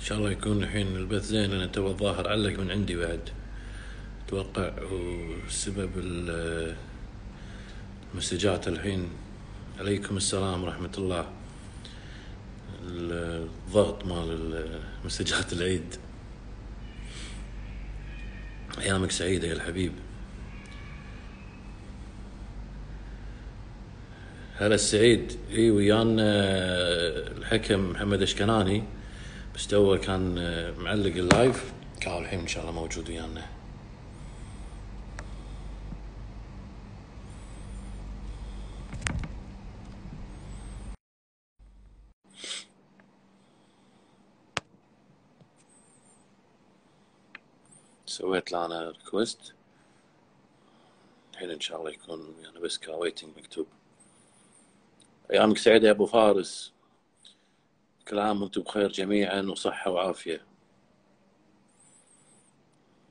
إن شاء الله يكون الحين البث زين. أنا تو الظاهر علق من عندي بعد. أتوقع وسبب ال- المسجات الحين. عليكم السلام ورحمة الله. الضغط مال مسجات العيد. أيامك سعيدة يا الحبيب. هلا السعيد. إي ويانا الحكم محمد أشكناني. بس تو كان معلق ال live. كان الحين إن شاء الله موجود ويانا. سويت له أنا request الحين إن شاء الله يكون يعني بس waiting مكتوب. أيامك سعيدة يا أبو فارس. كل عام وأنتم بخير جميعا وصحة وعافية.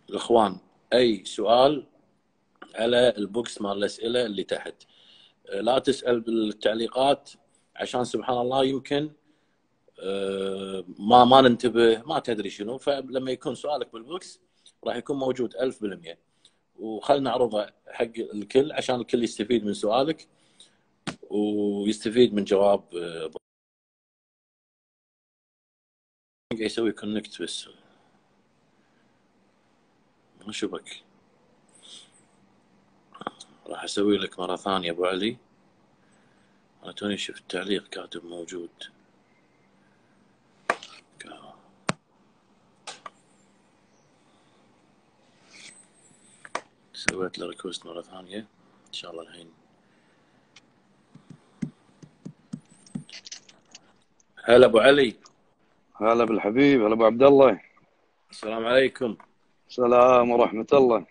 الإخوان أي سؤال على البوكس مال الأسئلة اللي تحت. لا تسأل بالتعليقات عشان سبحان الله يمكن آه، ما ما ننتبه ما تدري شنو. فلما يكون سؤالك بالبوكس راح يكون موجود 1000% وخلنا نعرضه حق الكل عشان الكل يستفيد من سؤالك ويستفيد من جواب قاعد يسوي كونكت بس. ما شبك راح أسوي لك مرة ثانية أبو علي. أنا توني شفت تعليق كاتب موجود. سويت له request مرة ثانية. إن شاء الله الحين. هلا أبو علي. هلا بالحبيب هلا أبو عبد الله. السلام عليكم. السلام ورحمة الله.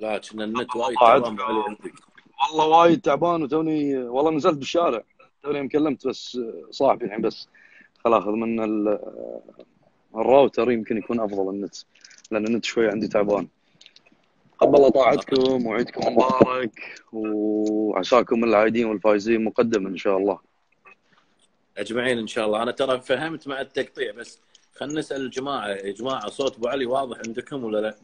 لا كنا النت وايد. تعبان علي عندك. والله وايد تعبان وتوني والله نزلت بالشارع. توني مكلمت بس صاحبي الحين بس خل أخذ من ال- الراوتر يمكن يكون أفضل النت لأن النت شوي عندي تعبان. قبل الله طاعتكم وعيدكم مبارك وعساكم العايدين والفايزين مقدما إن شاء الله. أجمعين إن شاء الله. أنا ترى فهمت مع التقطيع بس خلينا نسأل الجماعة يا جماعة صوت أبو علي واضح عندكم ولا لا؟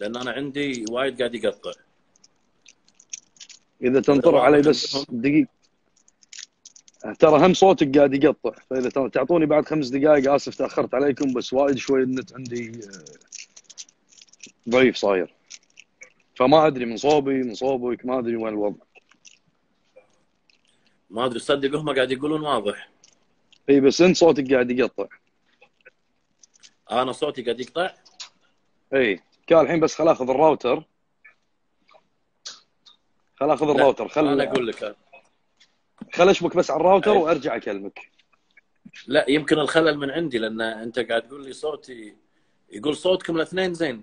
لأن أنا عندي وايد قاعد يقطع. إذا تنطر علي بس دقيقة. ترى هم صوتك قاعد يقطع فإذا تعطوني بعد خمس دقائق آسف تأخرت عليكم بس وايد شوي النت عندي آه، ضعيف صاير. فما أدري من صوبي من صوبك ما أدري وين الوضع. ما أدري صدق هم قاعد يقولون واضح. إي بس أنت صوتك قاعد يقطع. أنا صوتي قاعد يقطع؟ إي كان الحين بس خل آخذ الراوتر. خل آخذ الراوتر أنا خل أقول لك. خل أشبك بس على الراوتر أي. وأرجع أكلمك. لا يمكن الخلل من عندي لأن أنت قاعد تقول لي صوتي يقول صوتكم الاثنين زين.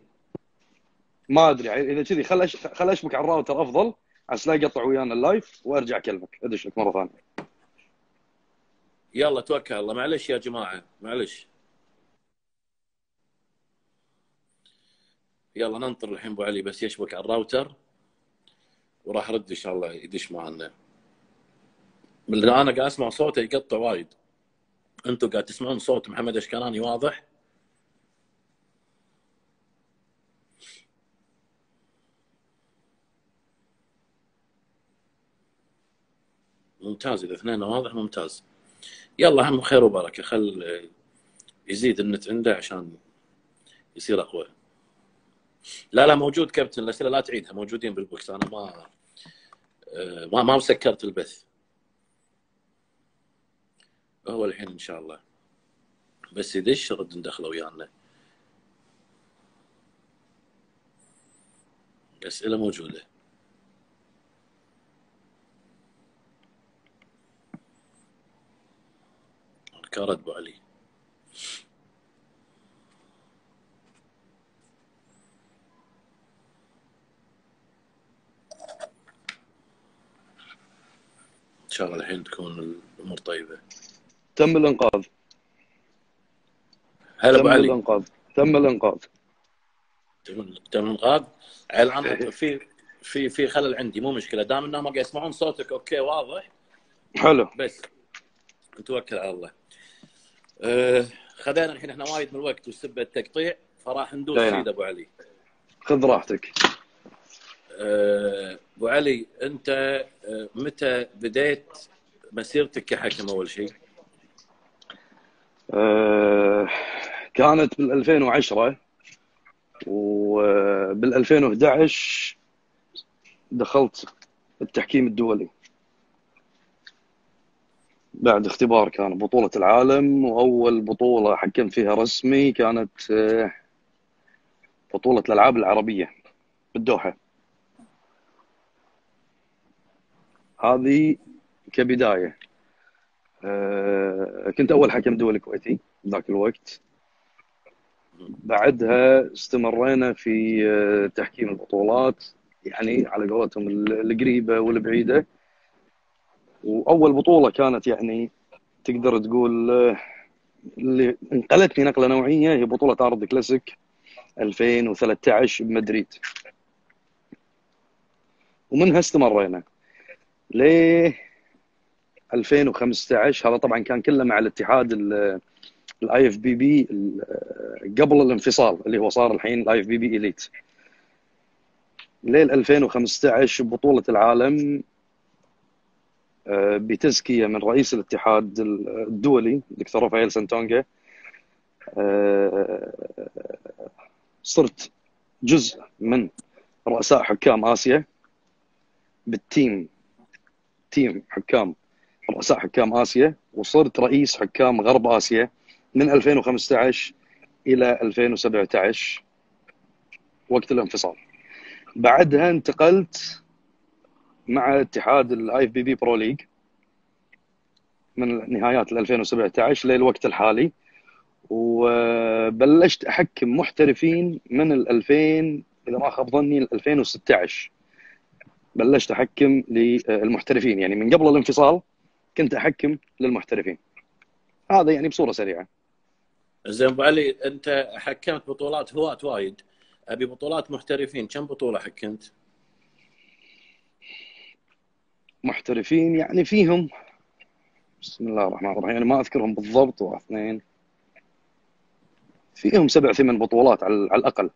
ما أدري إذا كذي خل أش... خل أشبك على الراوتر أفضل. عشان لا يقطع ويانا ال live وارجع اكلمك. ادش لك مرة ثانية. يلا توكل الله. معلش يا جماعة معلش. يلا ننطر الحين أبو علي بس يشبك على الراوتر. وراح أرد إن شاء الله يدش معنا. أنا قاعد أسمع صوته يقطع وايد. أنتم قاعد تسمعون صوت محمد أشكراني واضح؟ ممتاز. إذا اثنين واضح ممتاز. يلا هم خير وبركة. خل يزيد النت عنده عشان يصير أقوى. لا لا موجود كابتن. الأسئلة لا تعيدها. موجودين بالبوكس. أنا ما ما ما مسكرت البث. هو الحين إن شاء الله. بس يدش رد ندخله ويانا. الاسئله موجودة. كارد أبو علي. إن شاء الله الحين تكون الأمور طيبة. تم الإنقاذ. هلا أبو تم علي. الإنقاذ. تم الإنقاذ. تم تم الإنقاذ. الان في في في خلل عندي مو مشكلة. دام إنهم قاعد يسمعون صوتك okay واضح؟ حلو. بس نتوكل على الله. آه خذينا الحين إحنا وايد من الوقت والسبه التقطيع فراح ندوس أي نعم. أبو علي خذ راحتك آه، أبو علي أنت آه، متى بديت مسيرتك كحكم أول شيء؟ آه، كانت بال 2010 وبال 2011 دخلت التحكيم الدولي بعد اختبار كان بطولة العالم وأول بطولة حكمت فيها رسمي كانت آه، بطولة الألعاب العربية بالدوحة. هذه كبداية. آه، كنت أول حكم دولي كويتي ذاك الوقت. بعدها استمرينا في آه، تحكيم البطولات يعني على قولتهم ال- القريبة والبعيدة. وأول بطولة كانت يعني تقدر تقول آه، اللي انقلتني نقلة نوعية هي بطولة Arnold Classic 2013 بمدريد. ومنها استمرينا ل 2015 هذا طبعا كان كله مع الاتحاد ال IFBB قبل الانفصال اللي هو صار الحين ال IFBB Elite لل 2015 بطولة العالم آه، بتزكية من رئيس الاتحاد الدولي دكتور رافائيل سانتونجا آه، صرت جزء من رؤساء حكام آسيا. بال team team حكام رؤساء حكام آسيا. وصرت رئيس حكام غرب آسيا من 2015 إلى 2017 وقت الانفصال. بعدها انتقلت مع اتحاد ال IFBB Pro League من نهايات 2017 للوقت الحالي. وبلشت احكم محترفين من ال 2000 إذا ما خاب ظني ال 2016 بلشت أحكم للمحترفين يعني من قبل الانفصال كنت أحكم للمحترفين. هذا يعني بصورة سريعة. زين أبو علي أنت حكمت بطولات هواة وايد. أبي بطولات محترفين كم بطولة حكمت؟ محترفين يعني فيهم. بسم الله الرحمن الرحيم. يعني ما أذكرهم بالضبط واثنين. فيهم سبع ثمان بطولات على الأقل.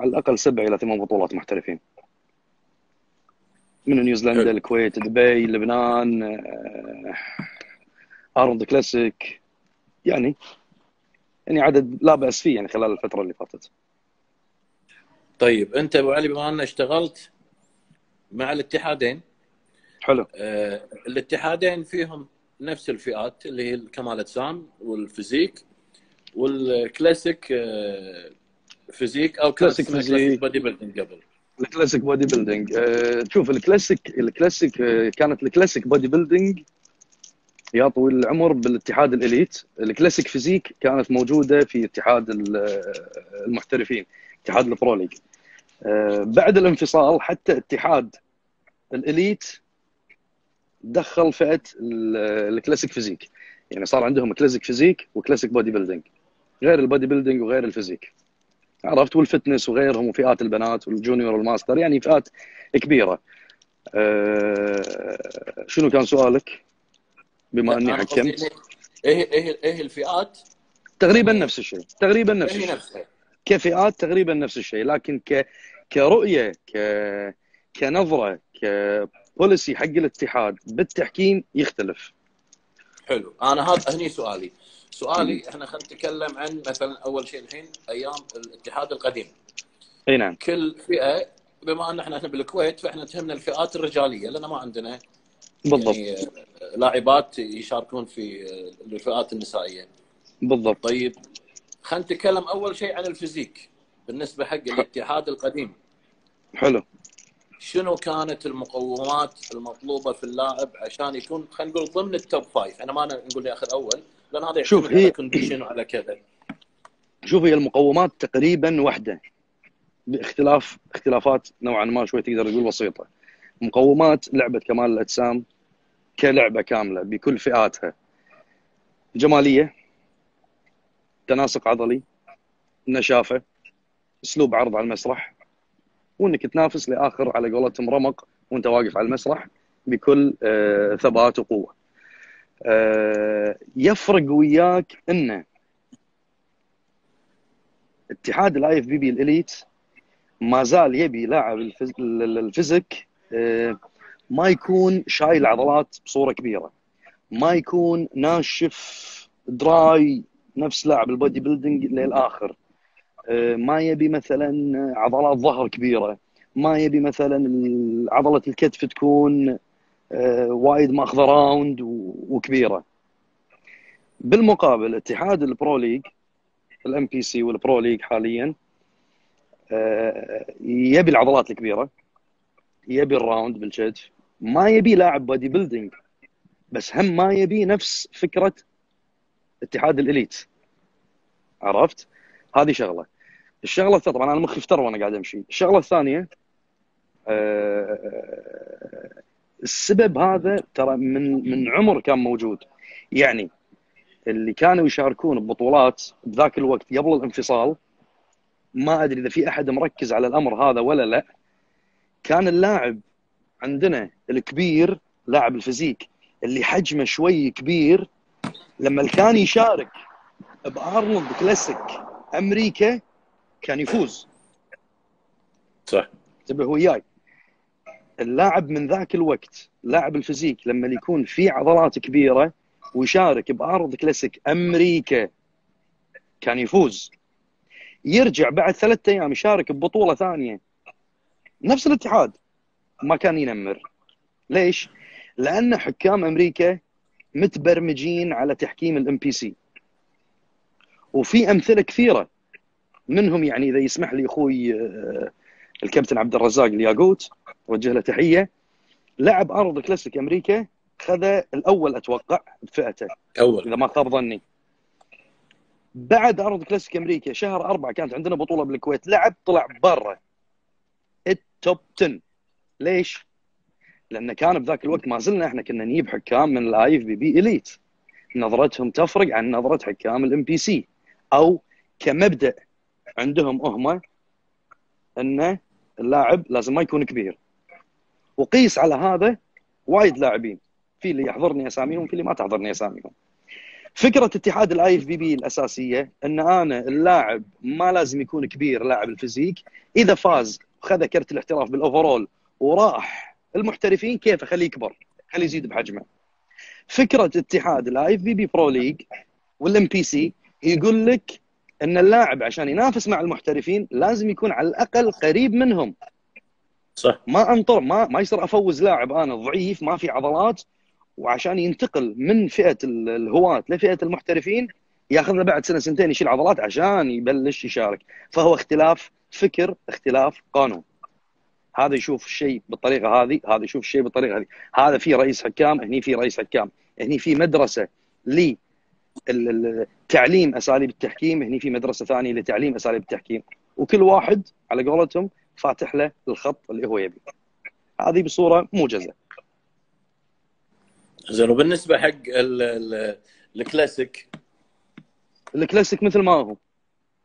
على الأقل سبع إلى ثمان بطولات محترفين. من نيوزيلندا. الكويت دبي لبنان آه، Arnold Classic. يعني يعني عدد لا بأس فيه يعني خلال الفترة اللي فاتت. طيب أنت أبو علي بما ان اشتغلت مع الاتحادين. حلو. آه الاتحادين فيهم نفس الفئات اللي هي كمال أجسام وال physique وال classic آه physique أو classic physique. bodybuilding قبل. ال classic bodybuilding. أه شوف ال classic ال classic آه، كانت ال classic bodybuilding يا طويل العمر بالاتحاد ال Elite. ال classic physique كانت موجودة في اتحاد آه، المحترفين اتحاد ال Pro League. أه بعد الانفصال حتى اتحاد ال Elite دخل فئة ال- آه، ال classic physique. يعني صار عندهم classic physique و classic bodybuilding غير ال bodybuilding وغير ال physique. عرفت؟ وال fitness وغيرهم وفئات البنات وال junior وال master. يعني فئات كبيرة. أه شنو كان سؤالك؟ بما أني حكمت. إيه إيه إيه الفئات؟ تقريبا نفس الشيء. تقريبا نفس هي الشيء. نفسها. كفئات تقريبا نفس الشيء لكن ك كرؤية ك كنظرة ك policy حق الاتحاد بالتحكيم يختلف. حلو. أنا هذا هني سؤالي. سؤالي إحنا خلينا نتكلم عن مثلا أول شيء الحين أيام الاتحاد القديم. أي نعم. كل فئة بما إن إحنا إحنا بالكويت فإحنا تهمنا الفئات الرجالية لأن ما عندنا بالضبط. يعني آه، لاعبات يشاركون في آه، الفئات النسائية. بالضبط. طيب خلينا نتكلم أول شيء عن ال physique بالنسبة حق الاتحاد القديم. حلو. شنو كانت المقومات المطلوبة في اللاعب عشان يكون خلينا نقول ضمن ال top five أنا ما نقول ياخذ أول لأن هذا شوف، هي- كونديشن وعلى كذا. شوف هي المقومات تقريبا واحدة. باختلاف اختلافات نوعا ما شوي تقدر تقول بسيطة. مقومات لعبة كمال الأجسام كلعبة كاملة بكل فئاتها. جمالية تناسق عضلي نشافة أسلوب عرض على المسرح وإنك تنافس لآخر على قولتهم رمق وإنت واقف على المسرح بكل آه، ثبات وقوة. آه، يفرق وياك انه اتحاد ال IFBB ال Elite ما زال يبي لاعب ال physique آه، ما يكون شايل عضلات بصورة كبيرة. ما يكون ناشف dry نفس لاعب ال bodybuilding للآخر. آه، ما يبي مثلا عضلات ظهر كبيرة. ما يبي مثلا عضلة الكتف تكون آه، وايد ماخذة round وكبيرة. بالمقابل اتحاد ال Pro League ال NPC وال Pro League حاليا آه، يبي العضلات الكبيرة يبي ال round بالكتف. ما يبي لاعب bodybuilding بس هم ما يبي نفس فكرة اتحاد ال Elite. عرفت؟ هذه شغلة. الشغلة طبعا أنا مخي افتر وأنا قاعد أمشي. الشغلة الثانية أه السبب هذا ترى من من عمر كان موجود. يعني اللي كانوا يشاركون ببطولات بذاك الوقت قبل الانفصال ما أدري إذا في أحد مركز على الأمر هذا ولا لا كان اللاعب عندنا الكبير لاعب ال physique اللي حجمه شوي كبير لما كان يشارك ب Arnold Classic أمريكا كان يفوز. صح. انتبه وياي. اللاعب من ذاك الوقت لاعب ال physique لما يكون في عضلات كبيرة ويشارك ب Arnold Classic أمريكا كان يفوز. يرجع بعد ثلاثة أيام يشارك ببطولة ثانية. نفس الاتحاد. ما كان ينمر. ليش؟ لأن حكام أمريكا متبرمجين على تحكيم ال NPC. وفي أمثلة كثيرة منهم يعني إذا يسمح لي أخوي آه، الكابتن عبد الرزاق الياقوت وجه له تحية. لعب Arnold Classic أمريكا خذ الأول أتوقع بفئته أول. إذا ما خاب ظني. بعد Arnold Classic أمريكا شهر أربعة كانت عندنا بطولة بالكويت. لعب طلع برا. ال top 10 ليش؟ لأن كان بذاك الوقت ما زلنا إحنا كنا نجيب حكام من ال IFBB Elite. نظرتهم تفرق عن نظرة حكام ال NPC. أو كمبدأ عندهم هم انه اللاعب لازم ما يكون كبير. وقيس على هذا وايد لاعبين. في اللي يحضرني أساميهم وفي اللي ما تحضرني أساميهم. فكرة اتحاد ال IFBB الأساسية إن أنا اللاعب ما لازم يكون كبير لاعب ال physique. إذا فاز وخذ كرت الاحتراف بال overall وراح المحترفين كيف؟ اخليه يكبر خليه يزيد بحجمه. فكرة اتحاد ال IFBB Pro League وال NPC يقول لك إن اللاعب عشان ينافس مع المحترفين لازم يكون على الأقل قريب منهم. صح. ما أنطر ما ما يصير أفوز لاعب أنا ضعيف ما في عضلات وعشان ينتقل من فئة الهواة لفئة المحترفين ياخذ له بعد سنة سنتين يشيل عضلات عشان يبلش يشارك. فهو اختلاف فكر اختلاف قانون. هذا يشوف الشيء بالطريقة هذه هذا يشوف الشيء بالطريقة هذه. هذا في رئيس حكام هني في رئيس حكام. هني في مدرسة لي تعليم أساليب التحكيم هني في مدرسة ثانية لتعليم أساليب التحكيم. وكل واحد على قولتهم فاتح له الخط اللي هو يبي. هذه بصورة موجزة. زين وبالنسبة حق ال classic؟ ال classic مثل ما هو.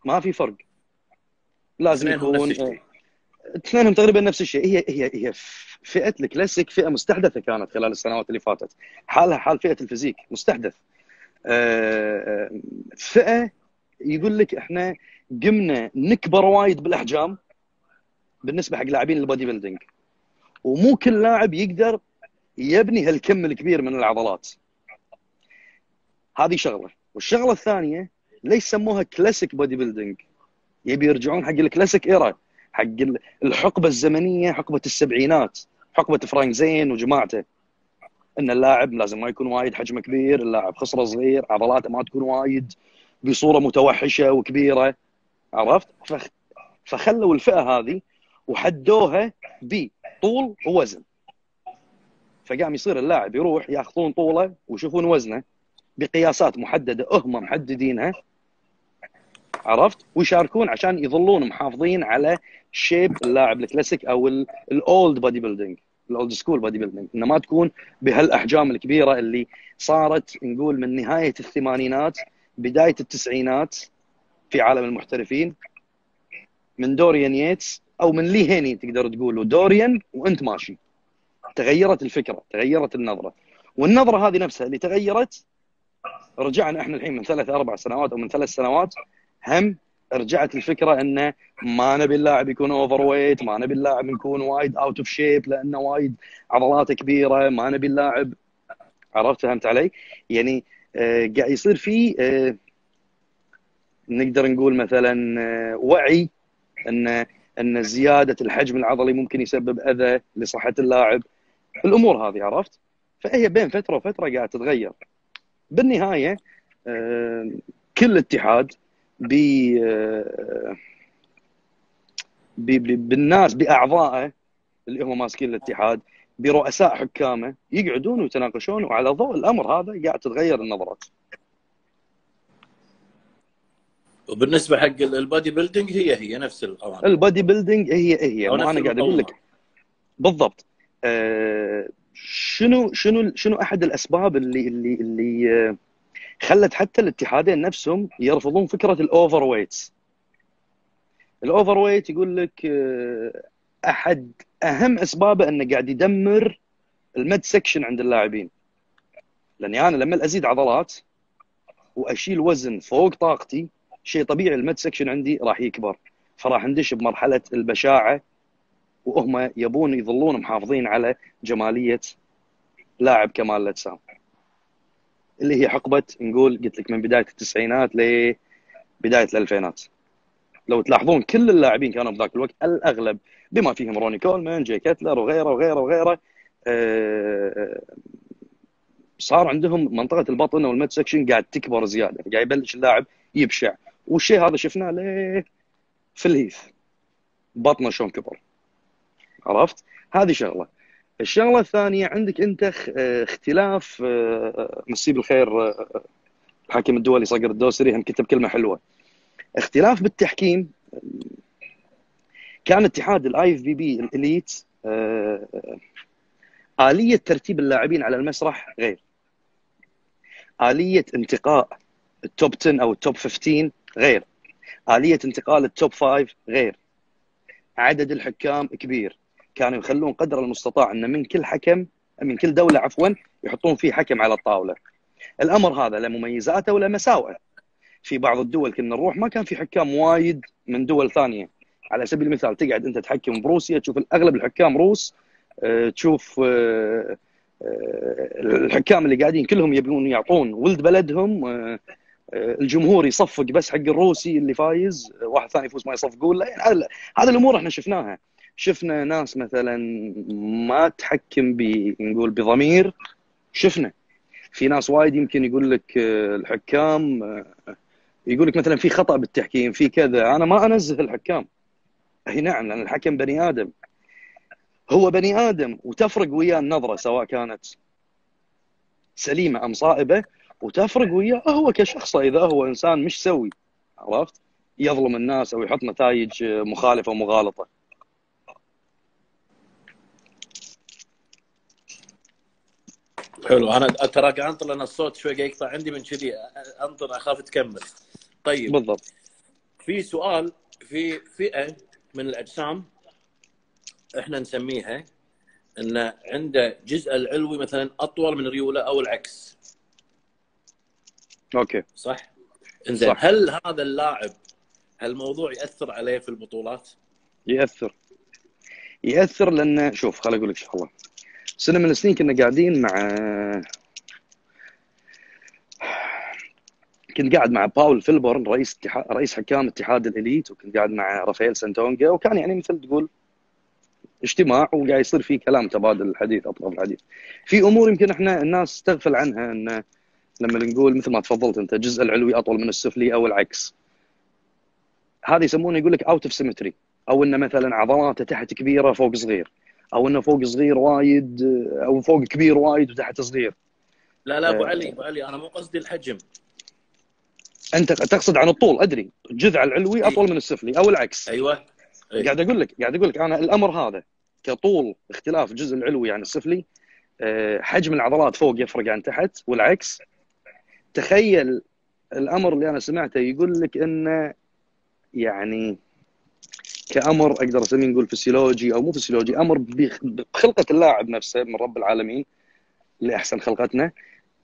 ما في فرق. لازم يكون اثنينهم تقريبا نفس الشيء. هي هي هي فئة الكلاسيك فئة مستحدثة كانت خلال السنوات اللي فاتت. حالها حال فئة ال physique مستحدث. آه، آه، فئة يقول لك إحنا قمنا نكبر وايد بالأحجام بالنسبة حق لاعبين ال bodybuilding. ومو كل لاعب يقدر يبني هالكم الكبير من العضلات. هذه شغلة. والشغلة الثانية ليش سموها classic bodybuilding يبي يرجعون حق ال classic era حق الحقبة الزمنية حقبة السبعينات حقبة فرانك زين وجماعته. إن اللاعب لازم ما يكون وايد حجمه كبير اللاعب خصره صغير عضلاته ما تكون وايد بصورة متوحشة وكبيرة. عرفت؟ فخلوا الفئة هذه وحدوها بطول ووزن. فقام يصير اللاعب يروح ياخذون طوله ويشوفون وزنه بقياسات محددة هم محددينها. عرفت ويشاركون عشان يظلون محافظين على shape اللاعب الكلاسيك أو ال old bodybuilding ال old school bodybuilding إنه ما تكون بهالأحجام الكبيرة اللي صارت نقول من نهاية الثمانينات بداية التسعينات في عالم المحترفين. من دوريان ييتس أو من لي هيني تقدر تقول دوريان وأنت ماشي. تغيرت الفكرة تغيرت النظرة. والنظرة هذه نفسها اللي تغيرت رجعنا إحنا الحين من ثلاث أربع سنوات أو من ثلاث سنوات هم رجعت الفكرة انه ما نبي اللاعب يكون overweight ما نبي اللاعب يكون وايد out of shape لأنه وايد عضلاته كبيرة ما نبي اللاعب عرفت فهمت علي؟ يعني آه قاعد يصير في آه نقدر نقول مثلا آه وعي إن إن زيادة الحجم العضلي ممكن يسبب أذى لصحة اللاعب الأمور هذه عرفت؟ فهي بين فترة وفترة قاعد تتغير بالنهاية كل اتحاد ب بالناس باعضائه اللي هم ماسكين الاتحاد برؤساء حكامه يقعدون ويتناقشون وعلى ضوء الأمر هذا قاعد تتغير النظرات. وبالنسبة حق ال bodybuilding هي هي نفس القوانين. ال bodybuilding هي هي وأنا قاعد أقول لك بالضبط آه شنو شنو شنو أحد الأسباب اللي اللي اللي آه خلت حتى الاتحادين نفسهم يرفضون فكرة ال overweights ال overweight يقول لك آه، أحد أهم اسبابه أنه قاعد يدمر ال mid section عند اللاعبين. لاني أنا لما أزيد عضلات وأشيل وزن فوق طاقتي شيء طبيعي ال mid section عندي راح يكبر. فراح ندش بمرحلة البشاعة وهم يبون يظلون محافظين على جمالية لاعب كمال الأجسام. اللي هي حقبة نقول قلت لك من بداية التسعينات لبدايه الألفينات. لو تلاحظون كل اللاعبين كانوا بذاك الوقت الأغلب بما فيهم روني كولمان جاي كاتلر وغيره وغيره وغيره آه، صار عندهم منطقة البطن أو ال mid section قاعد تكبر زيادة قاعد يبلش اللاعب يبشع. والشيء هذا شفناه ليه فيل هيث. بطنه شلون كبر؟ عرفت؟ هذه شغلة. الشغلة الثانية عندك أنت آه، اختلاف آه، مسيه بالخير آه، الحاكم الدولي صقر الدوسري هم كتب كلمة حلوة. اختلاف بالتحكيم كان اتحاد ال IFBB ال Elite آلية ترتيب اللاعبين على المسرح غير. آلية انتقاء ال top 10 أو ال top 15 غير. آلية انتقاء ال top 5 غير. عدد الحكام كبير. كانوا يخلون قدر المستطاع أن من كل حكم من كل دولة عفوا يحطون فيه حكم على الطاولة. الأمر هذا له مميزاته وله مساوئه. في بعض الدول كنا نروح ما كان في حكام وايد من دول ثانية. على سبيل المثال تقعد أنت تحكم بروسيا تشوف اغلب الحكام روس آه، تشوف آه، آه، الحكام اللي قاعدين كلهم يبون يعطون ولد بلدهم الجمهور يصفق بس حق الروسي اللي فايز واحد ثاني يفوز ما يصفقون له يعني هذه الأمور إحنا شفناها شفنا ناس مثلا ما تحكم نقول بضمير شفنا. في ناس وايد يمكن يقول لك آه، الحكام آه، يقول لك مثلا في خطأ بالتحكيم في كذا. أنا ما أنزه الحكام. أي نعم لأن الحكم بني آدم. هو بني آدم وتفرق وياه النظرة سواء كانت سليمة أم صائبة وتفرق وياه هو كشخصه إذا هو إنسان مش سوي عرفت؟ يظلم الناس أو يحط نتائج مخالفة ومغالطة. حلو. أنا ترى قاعد أنطر لأن الصوت شوي قاعد يقطع عندي من كذي. أنطر أخاف تكمل. طيب. بالضبط. في سؤال في فئة من الأجسام إحنا نسميها إن عنده جزء العلوي مثلا أطول من ريوله أو العكس. okay. صح؟ إنزين هل هذا اللاعب هالموضوع يأثر عليه في البطولات؟ يأثر. يأثر لأن شوف خليني أقول لك شغلة. سنة من السنين كنا قاعدين مع كنت قاعد مع باول فيلبورن رئيس اتحاد رئيس حكام اتحاد ال Elite وكنت قاعد مع رافائيل سانتونجا وكان يعني مثل تقول اجتماع وقاعد يصير فيه كلام تبادل الحديث أطراف الحديث. في أمور يمكن إحنا الناس تغفل عنها إن لما نقول مثل ما تفضلت أنت الجزء العلوي أطول من السفلي أو العكس. هذا يسمونه يقول لك out of symmetry أو انه مثلا عضلاته تحت كبيرة فوق صغير. أو إنه فوق صغير وايد أو فوق كبير وايد وتحت صغير. لا لا أبو آه. علي أبو علي أنا مو قصدي الحجم. أنت تقصد عن الطول أدري. الجذع العلوي أطول من السفلي أو العكس. أيوه. أيوة. قاعد أقول لك قاعد أقول لك أنا الأمر هذا كطول اختلاف الجزء العلوي عن السفلي آه، حجم العضلات فوق يفرق عن تحت والعكس. تخيل الأمر اللي أنا سمعته يقول لك إنه يعني كأمر أقدر اسميه نقول فسيولوجي أو مو فسيولوجي أمر بخلقة اللاعب نفسه من رب العالمين اللي احسن خلقتنا.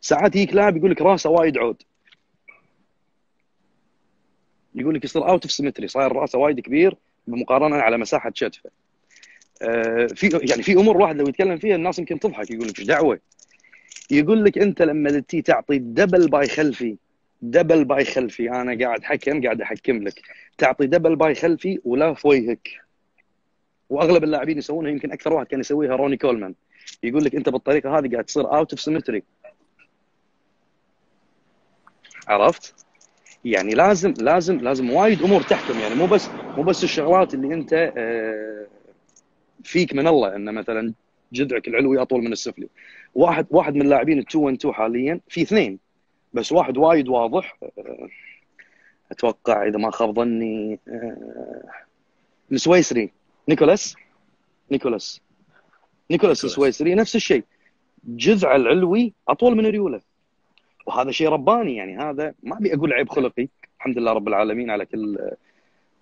ساعات يجيك لاعب يقول لك رأسه وايد عود. يقول لك يصير out of symmetry صاير رأسه وايد كبير بمقارنة على مساحة شتفه. آه، في يعني في أمور الواحد لو يتكلم فيها الناس يمكن تضحك يقول لك إيش دعوة. يقول لك أنت لما تعطي double bi خلفي double bi خلفي. أنا قاعد حكم قاعد أحكم لك. تعطي double bi خلفي ولاف وجهك. وأغلب اللاعبين يسوونها يمكن أكثر واحد كان يسويها روني كولمان. يقول لك أنت بالطريقة هذه قاعد تصير out of symmetry عرفت؟ يعني لازم لازم لازم وايد أمور تحكم. يعني مو بس مو بس الشغلات اللي أنت آه، فيك من الله. انه مثلا جذعك العلوي أطول من السفلي. واحد واحد من اللاعبين ال 2 1 2 حاليا في اثنين. بس واحد وايد واضح. آه، أتوقع إذا ما خاب ظني آه، السويسري. نيكولاس؟ نيكولاس. نيكولاس السويسري. نفس الشيء. جذع العلوي أطول من ريوله وهذا شيء رباني يعني. هذا ما أبي أقول عيب خلقي. الحمد لله رب العالمين على كل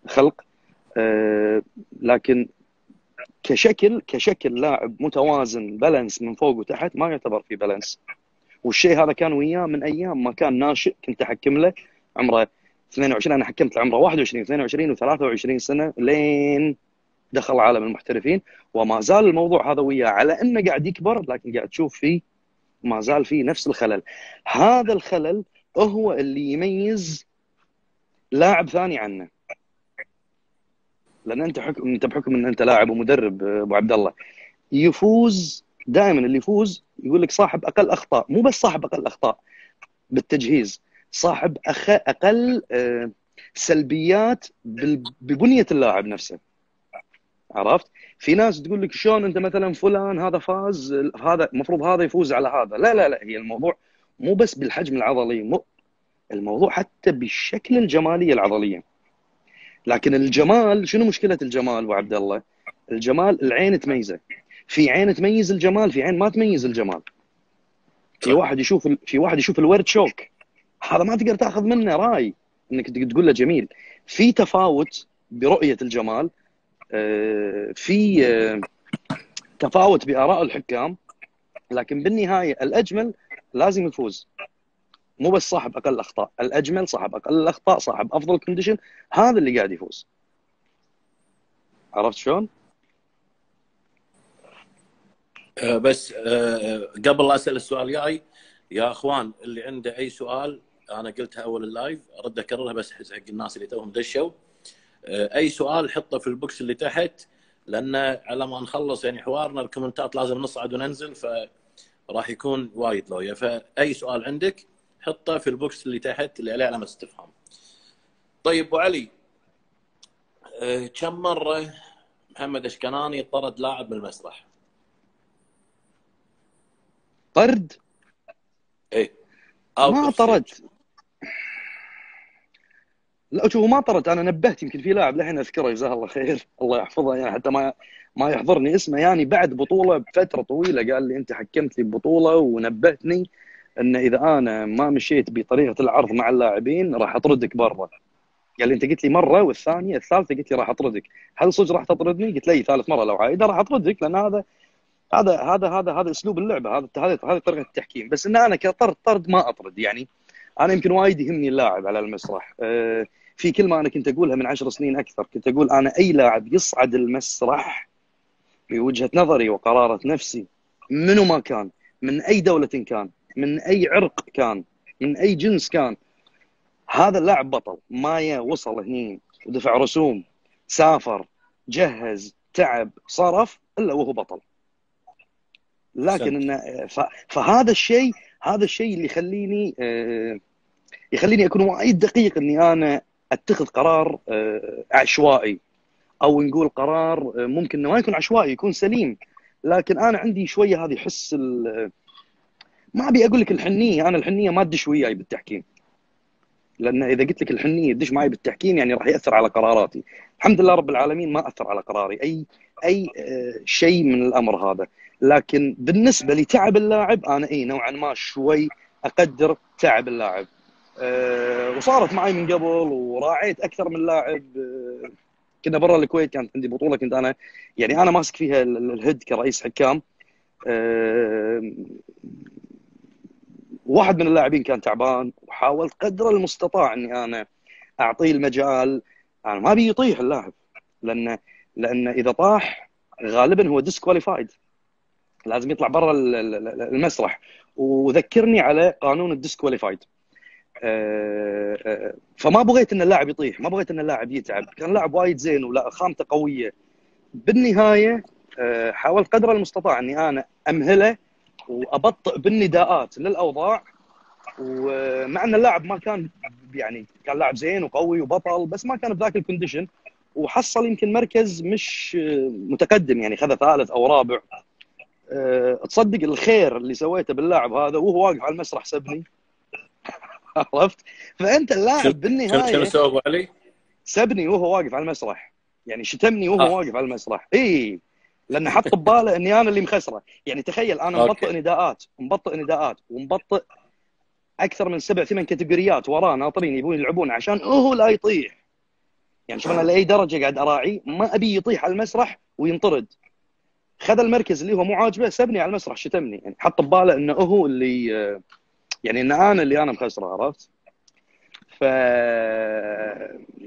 خلق. آه، لكن كشكل كشكل لاعب متوازن بالانس من فوق وتحت ما يعتبر في بالانس والشيء هذا كان وياه من أيام ما كان ناشئ كنت أحكم له عمره 22 أنا حكمت عمره 21 22 و23 سنة لين دخل عالم المحترفين. وما زال الموضوع هذا وياه على إنه قاعد يكبر لكن قاعد تشوف فيه ما زال فيه نفس الخلل. هذا الخلل هو اللي يميز لاعب ثاني عنه. لأن أنت حكم أنت بحكم إن أنت لاعب ومدرب أبو عبد الله. يفوز دائما اللي يفوز يقول لك صاحب أقل أخطاء مو بس صاحب أقل أخطاء بالتجهيز صاحب أخ... أقل آه، سلبيات ببنية اللاعب نفسه عرفت؟ في ناس تقول لك شلون أنت مثلا فلان هذا فاز هذا المفروض هذا يفوز على هذا، لا لا لا هي الموضوع مو بس بالحجم العضلي مو الموضوع حتى بالشكل الجماليه العضلية. لكن الجمال شنو مشكلة الجمال ابو عبد الله؟ الجمال العين تميزه. في عين تميز الجمال، في عين ما تميز الجمال. في واحد يشوف في واحد يشوف الورد شوك هذا ما تقدر تاخذ منه رأي إنك تقول له جميل. في تفاوت برؤية الجمال آه، في آه، تفاوت بآراء الحكام لكن بالنهاية الأجمل لازم يفوز مو بس صاحب أقل أخطاء الأجمل صاحب أقل الاخطاء صاحب أفضل كونديشن هذا اللي قاعد يفوز عرفت شلون؟ أه بس أه قبل لا أسأل السؤال الجاي يا أخوان اللي عنده أي سؤال أنا قلتها أول ال live أرد أكررها بس حق الناس اللي توهم دشوا آه، أي سؤال حطه في ال box اللي تحت لأن على ما نخلص يعني حوارنا ال comment ات لازم نصعد وننزل فراح يكون وايد لويا فأي سؤال عندك حطه في ال box اللي تحت اللي عليه علامة استفهام. طيب أبو علي آه، كم مرة محمد أشكناني طرد لاعب من المسرح؟ طرد؟ إيه. ما طرد. لا شوف ما طرد. أنا نبهت يمكن في لاعب للحين أذكره جزاه الله خير. الله يحفظه يعني حتى ما ما يحضرني اسمه. يعني بعد بطولة بفترة طويلة قال لي أنت حكمت لي ببطولة ونبهتني إن إذا أنا ما مشيت بطريقة العرض مع اللاعبين راح أطردك برا. قال لي أنت قلت لي مرة والثانية الثالثة قلت لي راح أطردك. هل صدق راح تطردني؟ قلت لي ثالث مرة لو عايدة راح أطردك لأن هذا هذا هذا هذا هذا اسلوب اللعبة هذا هذه هذه طريقة التحكيم. بس إن أنا كطرد طرد ما أطرد يعني أنا يمكن وايد يهمني اللاعب على المسرح. أه في كلمة أنا كنت أقولها من عشر سنين أكثر كنت أقول أنا أي لاعب يصعد المسرح بوجهه نظري وقرارة نفسي منو ما كان من أي دولة كان من أي عرق كان من أي جنس كان هذا اللاعب بطل. ما وصل هني ودفع رسوم سافر جهز تعب صرف إلا وهو بطل. لكن إن فهذا الشيء هذا الشيء اللي يخليني آه، يخليني أكون وايد دقيق إني أنا أتخذ قرار آه، عشوائي. أو نقول قرار آه، ممكن إنه ما يكون عشوائي يكون سليم. لكن أنا عندي شوية هذه حس ما أبي أقول لك الحنية. أنا الحنية ما تدش وياي بالتحكيم. لأن إذا قلت لك الحنية تدش معي بالتحكيم يعني راح يأثر على قراراتي. الحمد لله رب العالمين ما أثر على قراري. اي أي شيء من الأمر هذا. لكن بالنسبة لتعب اللاعب أنا اي نوعا ما شوي أقدر تعب اللاعب. أه وصارت معي من قبل وراعيت أكثر من لاعب. أه كنا برا الكويت كانت عندي بطولة كنت أنا يعني أنا ماسك فيها الهيد كرئيس حكام. آه، واحد من اللاعبين كان تعبان وحاولت قدر المستطاع إني أنا أعطيه المجال. أنا ما ابي يطيح اللاعب لأن لأن إذا طاح غالبا هو disqualified لازم يطلع برا المسرح. وذكرني على قانون ال disqualified. آه، آه، فما بغيت إن اللاعب يطيح ما بغيت إن اللاعب يتعب. كان لاعب وايد زين ولا خامته قوية. بالنهاية آه، حاولت قدر المستطاع إني أنا أمهله وأبطئ بالنداءات للأوضاع. ومع إن اللاعب ما كان يعني كان لاعب زين وقوي وبطل بس ما كان بذاك الكونديشن. وحصل يمكن مركز مش متقدم. يعني خذ ثالث أو رابع. تصدق الخير اللي سويته باللاعب هذا وهو واقف على المسرح سبني؟ عرفت؟ فأنت اللاعب بالنهاية شنو سوى علي؟ سبني وهو واقف على المسرح. يعني شتمني وهو آه. واقف على المسرح. إي لأنه حط بباله إني أنا اللي مخسرة. يعني تخيل أنا مبطئ نداءات مبطئ نداءات ومبطئ أكثر من سبع ثمان كاتيجوريات وراه ناطرين يبون يلعبون عشان هو لا يطيح. يعني شوف أنا لأي درجة قاعد أراعي ما أبي يطيح على المسرح وينطرد. خذ المركز اللي هو مو عاجبه سبني على المسرح شتمني. يعني حط بباله إنه هو اللي يعني ان أنا اللي أنا مخسره عرفت؟ ف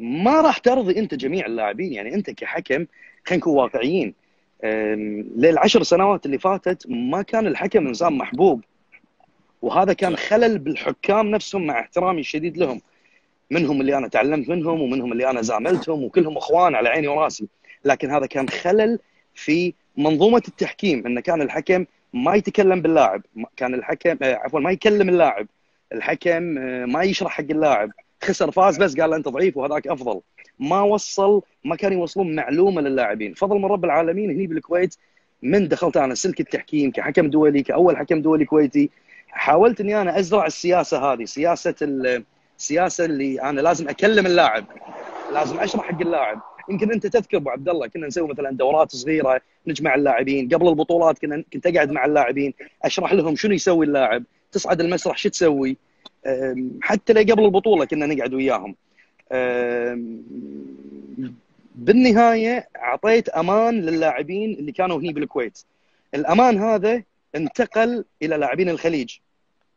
ما راح ترضي أنت جميع اللاعبين. يعني أنت كحكم خلينا نكون واقعيين للعشر سنوات اللي فاتت ما كان الحكم انسان محبوب. وهذا كان خلل بالحكام نفسهم مع احترامي الشديد لهم. منهم اللي أنا تعلمت منهم ومنهم اللي أنا زاملتهم وكلهم إخوان على عيني وراسي. لكن هذا كان خلل في منظومة التحكيم انه كان الحكم ما يتكلم باللاعب كان الحكم آه، عفوا ما يكلم اللاعب. الحكم آه، ما يشرح حق اللاعب. خسر فاز بس قال أنت ضعيف وهذاك أفضل. ما وصل ما كان يوصلون معلومة للاعبين. فضل من رب العالمين هني بالكويت من دخلت أنا سلك التحكيم كحكم دولي كأول حكم دولي كويتي حاولت إني أنا أزرع السياسة هذه سياسة السياسة اللي أنا لازم أكلم اللاعب لازم أشرح حق اللاعب. يمكن انت تذكر أبو عبد الله كنا نسوي مثلا دورات صغيرة نجمع اللاعبين. قبل البطولات كنا كنت أقعد مع اللاعبين أشرح لهم شنو يسوي اللاعب تصعد المسرح شو تسوي. حتى لو قبل البطولة كنا نقعد وياهم. بالنهاية أعطيت أمان للاعبين اللي كانوا هني بالكويت. الأمان هذا انتقل إلى لاعبين الخليج.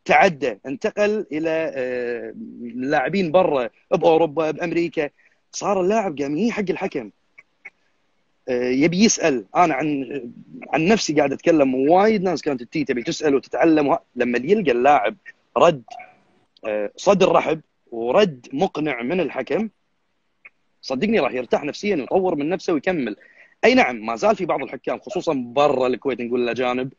تعدى انتقل إلى لاعبين برا بأوروبا بأمريكا. صار اللاعب قام حق الحكم. آه، يبي يسأل. أنا عن عن نفسي قاعد أتكلم وايد ناس كانت تي تبي تسأل وتتعلم لما يلقى اللاعب رد آه، صدر رحب ورد مقنع من الحكم صدقني راح يرتاح نفسيا ويطور من نفسه ويكمل. أي نعم ما زال في بعض الحكام خصوصا برا الكويت نقول الاجانب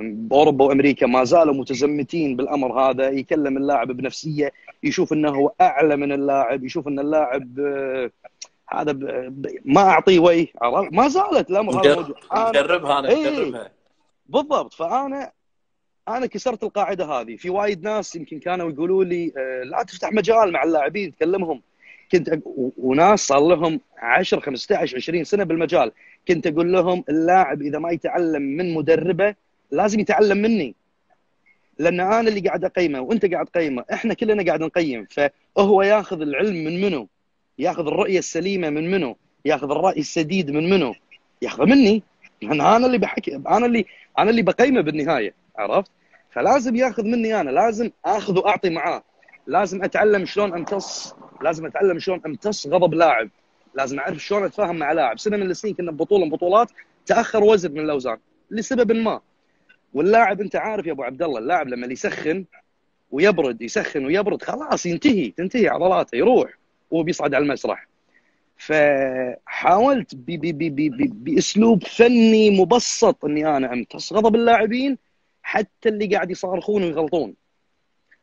بأوروبا وأمريكا ما زالوا متزمتين بالأمر هذا يكلم اللاعب بنفسية يشوف إنه هو أعلى من اللاعب يشوف إن اللاعب آه، هذا ما أعطيه وجه ما زالت الأمر هذا موجود. أنا نجربها إيه. بالضبط. فانا أنا كسرت القاعدة هذه. في وايد ناس يمكن كانوا يقولوا لي آه، لا تفتح مجال مع اللاعبين تكلمهم. كنت وناس صار لهم 10 15 20 سنة بالمجال. كنت أقول لهم اللاعب إذا ما يتعلم من مدربه لازم يتعلم مني. لأن أنا اللي قاعد أقيمه وأنت قاعد تقيمه. إحنا كلنا قاعد نقيم. فهو ياخذ العلم من منو؟ ياخذ الرؤية السليمة من منو؟ ياخذ الرأي السديد من منو؟ ياخذه مني. أنا أنا اللي بحكي أنا اللي أنا اللي بقيمه بالنهاية. عرفت؟ فلازم ياخذ مني أنا. لازم أخذ وأعطي معاه. لازم أتعلم شلون أمتص لازم اتعلم شلون امتص غضب لاعب. لازم اعرف شلون اتفاهم مع لاعب. سنة من السنين كنا ببطولة من بطولات تأخر وزن من الاوزان لسبب ما. واللاعب انت عارف يا ابو عبد الله اللاعب لما يسخن ويبرد يسخن ويبرد خلاص ينتهي تنتهي عضلاته يروح وهو بيصعد على المسرح. فحاولت بي بي بي بي بي بأسلوب فني مبسط إني أنا أمتص غضب اللاعبين حتى اللي قاعد يصارخون ويغلطون.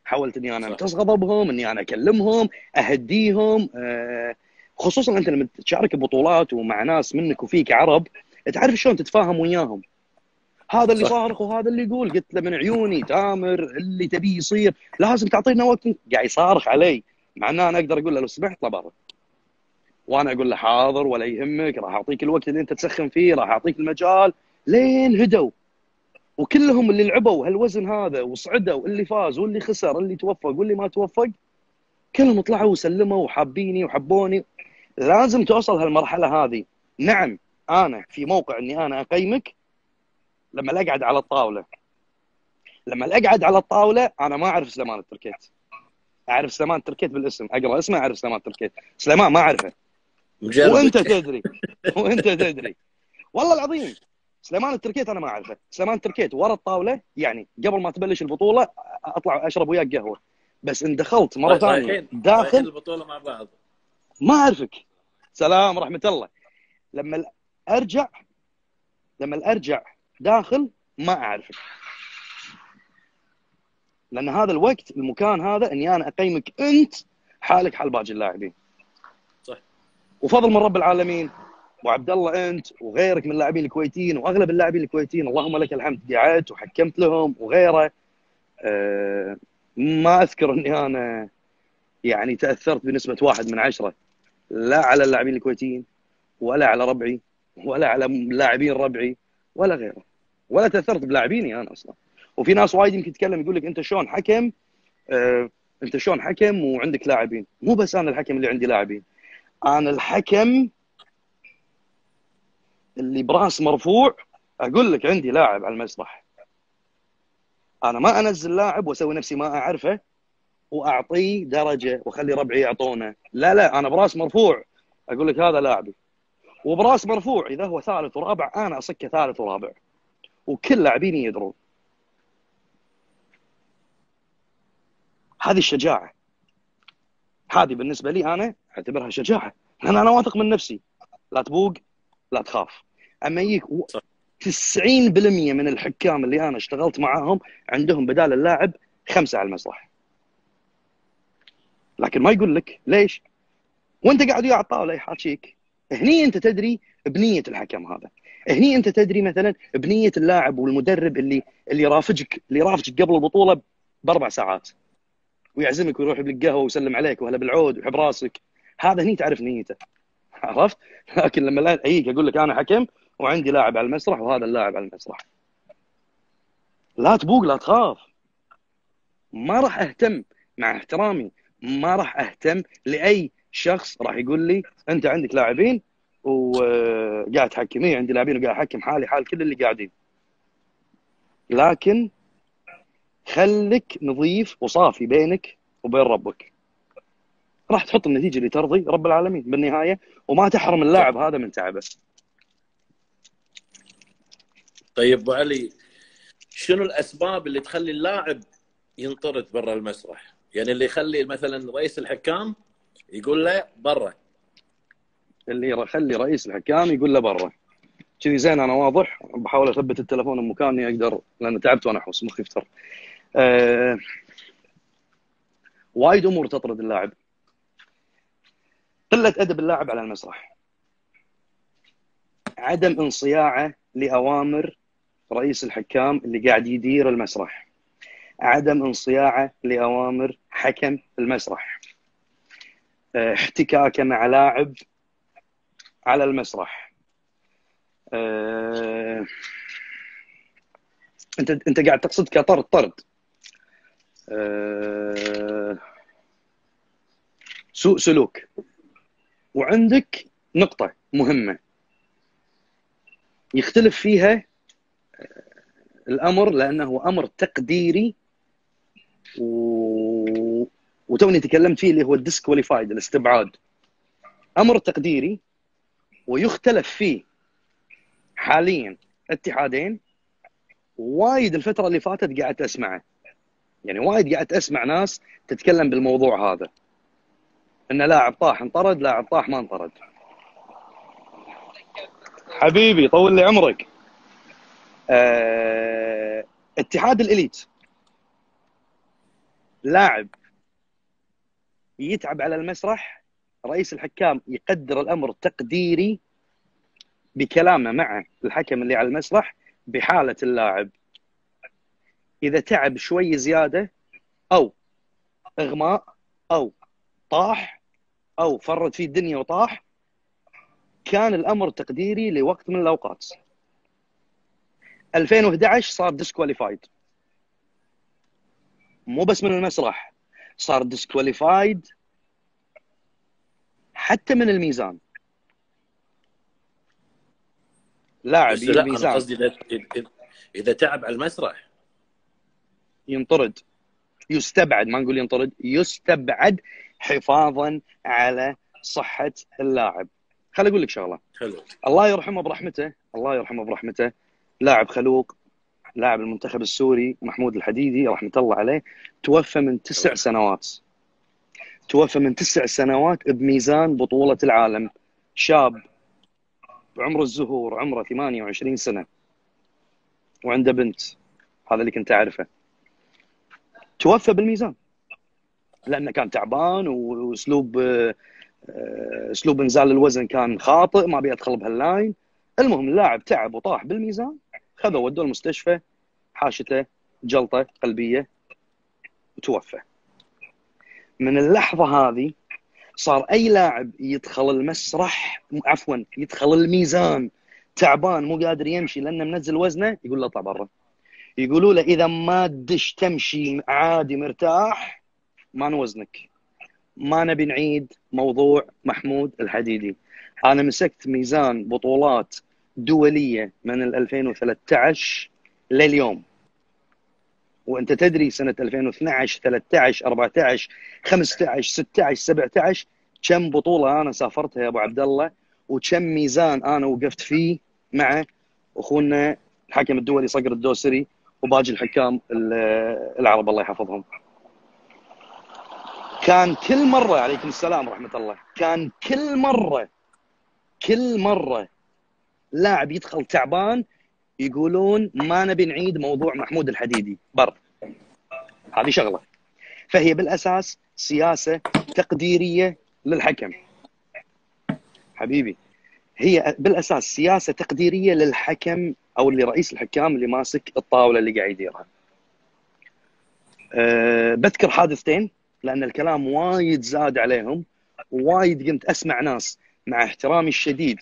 حاولت إني أنا امتص غضبهم إني أنا أكلمهم أهديهم آه خصوصا أنت لما تشارك ببطولات ومع ناس منك وفيك عرب تعرف شلون تتفاهم وياهم. هذا اللي صارخ وهذا اللي يقول. قلت له من عيوني تامر اللي تبيه يصير. لازم تعطينا وقت قاعد يصارخ علي. مع ان أنا أقدر أقول له لو سمحت اطلع برا وأنا أقول له حاضر ولا يهمك راح أعطيك الوقت اللي أنت تسخن فيه راح أعطيك المجال. لين هدوا. وكلهم اللي لعبوا هالوزن هذا وصعدوا اللي فاز واللي خسر اللي توفق واللي ما توفق كلهم طلعوا وسلموا وحابيني وحبوني. لازم توصل هالمرحلة هذه. نعم أنا في موقع إني أنا أقيمك. لما أقعد على الطاولة. لما أقعد على الطاولة أنا ما أعرف سليمان التركيت. أعرف سليمان التركيت بالاسم. أقرأ اسمه أعرف سليمان التركيت. سليمان ما أعرفه. وأنت تدري. وأنت تدري. والله العظيم. سليمان التركيت أنا ما أعرفه. سليمان التركيت ورا الطاولة يعني قبل ما تبلش البطولة أطلع أشرب وياك قهوة. بس إن دخلت مرة ثانية داخل البطولة مع بعض. ما أعرفك. سلام رحمه الله. لما ارجع لما أرجع داخل ما أعرفك. لأن هذا الوقت المكان هذا إني أنا أقيمك أنت حالك حال باقي اللاعبين. صح. وفضل من رب العالمين. وعبد الله انت وغيرك من اللاعبين الكويتيين واغلب اللاعبين الكويتيين اللهم لك الحمد قعدت وحكمت لهم وغيره. أه ما اذكر اني أنا يعني تاثرت بنسبه واحد من عشرة لا على اللاعبين الكويتيين ولا على ربعي ولا على لاعبين ربعي ولا غيره. ولا تاثرت بلاعبيني أنا أصلا. وفي ناس وايد يمكن تتكلم يقول لك انت شلون حكم؟ آه انت شلون حكم وعندك لاعبين. مو بس أنا الحكم اللي عندي لاعبين. أنا الحكم اللي براس مرفوع أقول لك عندي لاعب على المسرح. أنا ما أنزل لاعب وأسوي نفسي ما أعرفه واعطيه درجة وأخلي ربعي يعطونه. لا لا أنا براس مرفوع. أقول لك هذا لاعبي. وبراس مرفوع إذا هو ثالث ورابع أنا أصكه ثالث ورابع. وكل لاعبيني يدرون. هذه الشجاعة. هذه بالنسبة لي أنا أعتبرها شجاعة. لأن أنا واثق من نفسي. لا تبوق. لا تخاف. أما يجيك 90% من الحكام اللي أنا اشتغلت معاهم عندهم بدال اللاعب خمسة على المسرح. لكن ما يقول لك ليش؟ وأنت قاعد وياه على الطاوله يحاكيك هني أنت تدري بنية الحكم هذا. هني أنت تدري مثلا بنية اللاعب والمدرب اللي اللي رافجك اللي رافجك قبل البطولة بأربع ساعات. ويعزمك ويروح لك قهوه ويسلم عليك وهلا بالعود ويحب راسك. هذا هني تعرف نيته. عرفت؟ لكن لما اجيك أقول لك أنا حكم وعندي لاعب على المسرح وهذا اللاعب على المسرح. لا تبوق لا تخاف. ما راح أهتم مع احترامي ما راح أهتم لأي شخص راح يقول لي أنت عندك لاعبين وقاعد تحكمي عندي لاعبين وقاعد أحكم حالي حال كل اللي قاعدين. لكن خليك نظيف وصافي بينك وبين ربك. راح تحط النتيجة اللي ترضي رب العالمين بالنهاية وما تحرم اللاعب هذا من تعبه. طيب أبو علي شنو الأسباب اللي تخلي اللاعب ينطرد برا المسرح؟ يعني اللي يخلي مثلا رئيس الحكام يقول له برا. اللي يخلي رئيس الحكام يقول له برا. كذي زين أنا واضح بحاول أثبت التلفون بمكاني أقدر لأن تعبت وأنا احوس مخي يفتر. أه... وايد أمور تطرد اللاعب. قلة أدب اللاعب على المسرح. عدم انصياعه لأوامر رئيس الحكام اللي قاعد يدير المسرح. عدم انصياعه لأوامر حكم المسرح. احتكاكه مع لاعب على المسرح. آه... أنت أنت قاعد تقصد كطرد طرد. آه... سوء سلوك. وعندك نقطة مهمة. يختلف فيها الأمر لأنه أمر تقديري و... وتوني تكلمت فيه اللي هو الديسكواليفايد الاستبعاد. أمر تقديري ويختلف فيه حاليا اتحادين. وايد الفترة اللي فاتت قاعد أسمعه. يعني وايد قاعد أسمع ناس تتكلم بالموضوع هذا. إن لاعب طاح انطرد لاعب طاح ما انطرد. حبيبي طول لي عمرك. أه... اتحاد الإليت. لاعب يتعب على المسرح رئيس الحكام يقدر الأمر تقديري بكلامه مع الحكم اللي على المسرح بحالة اللاعب. إذا تعب شوي زيادة أو إغماء أو طاح أو فرد فيه الدنيا وطاح كان الأمر تقديري لوقت من الأوقات. 2011 صار ديسكواليفايد مو بس من المسرح صار ديسكواليفايد حتى من الميزان. لاعب لا الميزان. قصدي إذا تعب على المسرح. ينطرد. يستبعد ما نقول ينطرد يستبعد حفاظا على صحة اللاعب. خل أقول لك شغلة. حلو الله يرحمه برحمته الله يرحمه برحمته لاعب خلوق لاعب المنتخب السوري محمود الحديدي رحمة الله عليه توفى من تسع سنوات. توفى من تسع سنوات بميزان بطولة العالم. شاب بعمر الزهور عمره 28 سنة. وعنده بنت هذا اللي كنت أعرفه. توفى بالميزان. لأنه كان تعبان وأسلوب آه، أسلوب إنزال الوزن كان خاطئ ما أبي أدخل بهاللاين. المهم اللاعب تعب وطاح بالميزان خذوه ودوه المستشفى حاشته جلطة قلبية وتوفى. من اللحظة هذه صار أي لاعب يدخل المسرح عفوا يدخل الميزان تعبان مو قادر يمشي لأنه منزل وزنه يقول له اطلع برا يقولوا له إذا ما تدش تمشي عادي مرتاح ما نوزنك. ما نبي نعيد موضوع محمود الحديدي. أنا مسكت ميزان بطولات دولية من 2013 لليوم. وأنت تدري سنة 2012 13 14 15 16 17 كم بطولة أنا سافرتها يا أبو عبد الله وكم ميزان أنا وقفت فيه مع أخونا الحكم الدولي صقر الدوسري وباقي الحكام العرب. الله يحفظهم. كان كل مرة عليكم السلام ورحمة الله. كان كل مرة كل مرة لاعب يدخل تعبان يقولون ما نبي نعيد موضوع محمود الحديدي. بر. هذه شغلة. فهي بالأساس سياسة تقديرية للحكم. حبيبي هي بالأساس سياسة تقديرية للحكم أو اللي رئيس الحكام اللي ماسك الطاولة اللي قاعد يديرها. أه بذكر حادثتين. لأن الكلام وايد زاد عليهم وايد قمت أسمع ناس مع احترامي الشديد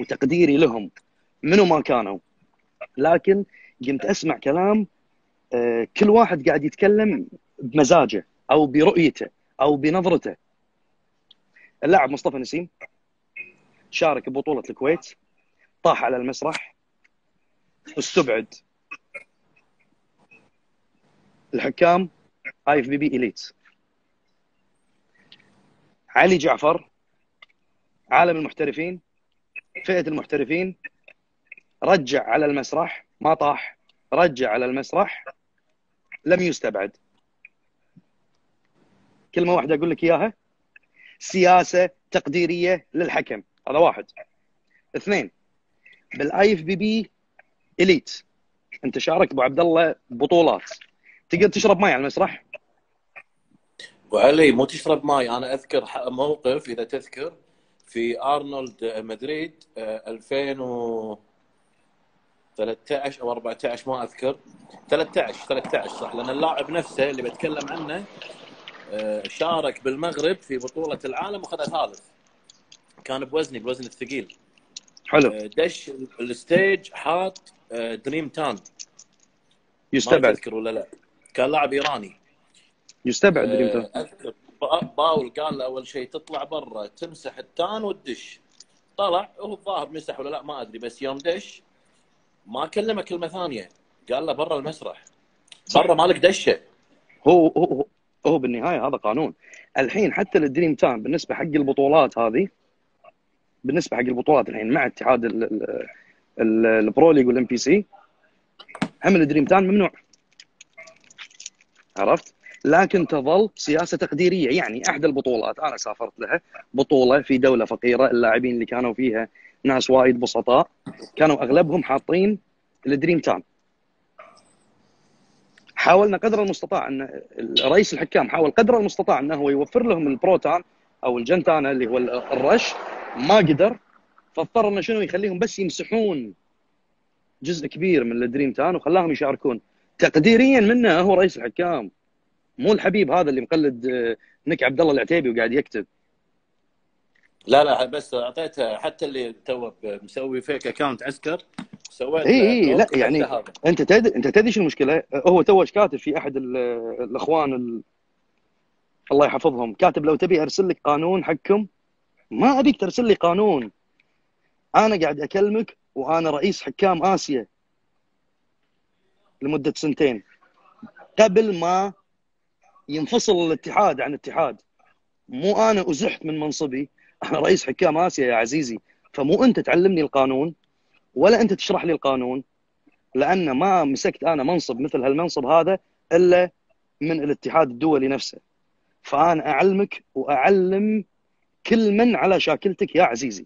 وتقديري لهم منو ما كانوا لكن قمت أسمع كلام أه كل واحد قاعد يتكلم بمزاجه أو برؤيته أو بنظرته. اللاعب مصطفى نسيم شارك ببطولة الكويت طاح على المسرح استبعد الحكام IFBB Elite علي جعفر عالم المحترفين فئة المحترفين رجع على المسرح ما طاح رجع على المسرح لم يستبعد. كلمة واحدة أقول لك إياها سياسة تقديرية للحكم. هذا واحد. اثنين بال IFBB Elite. أنت شارك أبو عبد الله بطولات. تقدر تشرب ماي على المسرح؟ ابو علي مو تشرب ماي؟ أنا أذكر موقف إذا تذكر في أرنولد مدريد 2013 أو 14 ما أذكر. 13 13 صح لأن اللاعب نفسه اللي بتكلم عنه آه، شارك بالمغرب في بطولة العالم وخذ ثالث كان بوزني بوزن الثقيل. حلو. آه، دش ال stage حاط Dream Tan يستبعد. تذكر ولا لا. كان لاعب إيراني. يستبعد tan آه، أذكر باول قال له أول شيء تطلع برا تمسح ال tan وتدش. طلع هو الظاهر مسح ولا لا؟ ما أدري بس يوم دش ما كلمه كلمة ثانية. قال له برا المسرح. برا مالك دشة. هو هو هو بالنهاية هذا قانون. الحين حتى ال Dream Tan بالنسبة حق البطولات هذه بالنسبة حق البطولات الحين مع اتحاد ال Pro League وال NPC هم ال Dream Tan ممنوع. عرفت؟ لكن تظل سياسة تقديرية. يعني احدى البطولات أنا سافرت لها بطولة في دولة فقيرة اللاعبين اللي كانوا فيها ناس وايد بسطاء. كانوا أغلبهم حاطين الدريم تان حاولنا قدر المستطاع أن رئيس الحكام حاول قدر المستطاع أنه هو يوفر لهم البروتان أو الجنتانا اللي هو الرش. ما قدر. فاضطر أنه شنو يخليهم بس يمسحون جزء كبير من الدريم تان وخلاهم يشاركون. تقديريا منه هو رئيس الحكام. مو الحبيب هذا اللي مقلد آه، نك عبد الله العتيبي وقاعد يكتب. لا لا بس اعطيته حتى اللي تو مسوي فيك اكونت عسكر سويت اي اي لا يعني أنت تدري أنت تدري شو المشكلة؟ هو تو كاتب في أحد الأخوان ال... الله يحفظهم كاتب لو تبي أرسل لك قانون حكم ما أبيك ترسل لي قانون. أنا قاعد أكلمك وأنا رئيس حكام آسيا لمدة سنتين. قبل ما ينفصل الاتحاد عن الاتحاد. مو أنا أزحت من منصبي أنا رئيس حكام آسيا يا عزيزي فمو أنت تعلمني القانون ولا أنت تشرح لي القانون لأن ما مسكت أنا منصب مثل هالمنصب هذا إلا من الاتحاد الدولي نفسه. فأنا أعلمك وأعلم كل من على شاكلتك يا عزيزي.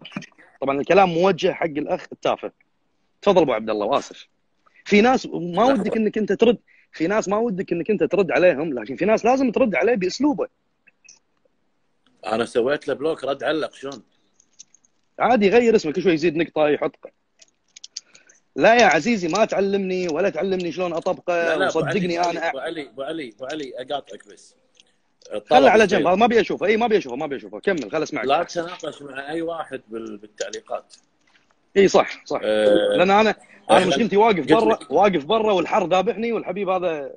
طبعا الكلام موجه حق الأخ التافه. تفضل أبو عبد الله وآسف. في ناس ما ودك إنك أنت ترد في ناس ما ودك إنك أنت ترد عليهم لكن في ناس لازم ترد عليه بأسلوبه. أنا سويت له block رد علق شلون؟ عادي يغير اسمه كل شوي يزيد نقطة يحط لا يا عزيزي ما تعلمني ولا تعلمني شلون أطبقه لا لا وصدقني أنا أبو علي أبو علي أبو علي أقاطعك بس. خله على جنب ما أبي أشوفه إي ما أبي أشوفه ما أبي أشوفه كمل خل أسمعك. لا تتناقش مع أي واحد بال- بالتعليقات. إي صح صح أه لأن أنا أنا مشكلتي واقف برا. واقف برا والحر ذابحني والحبيب هذا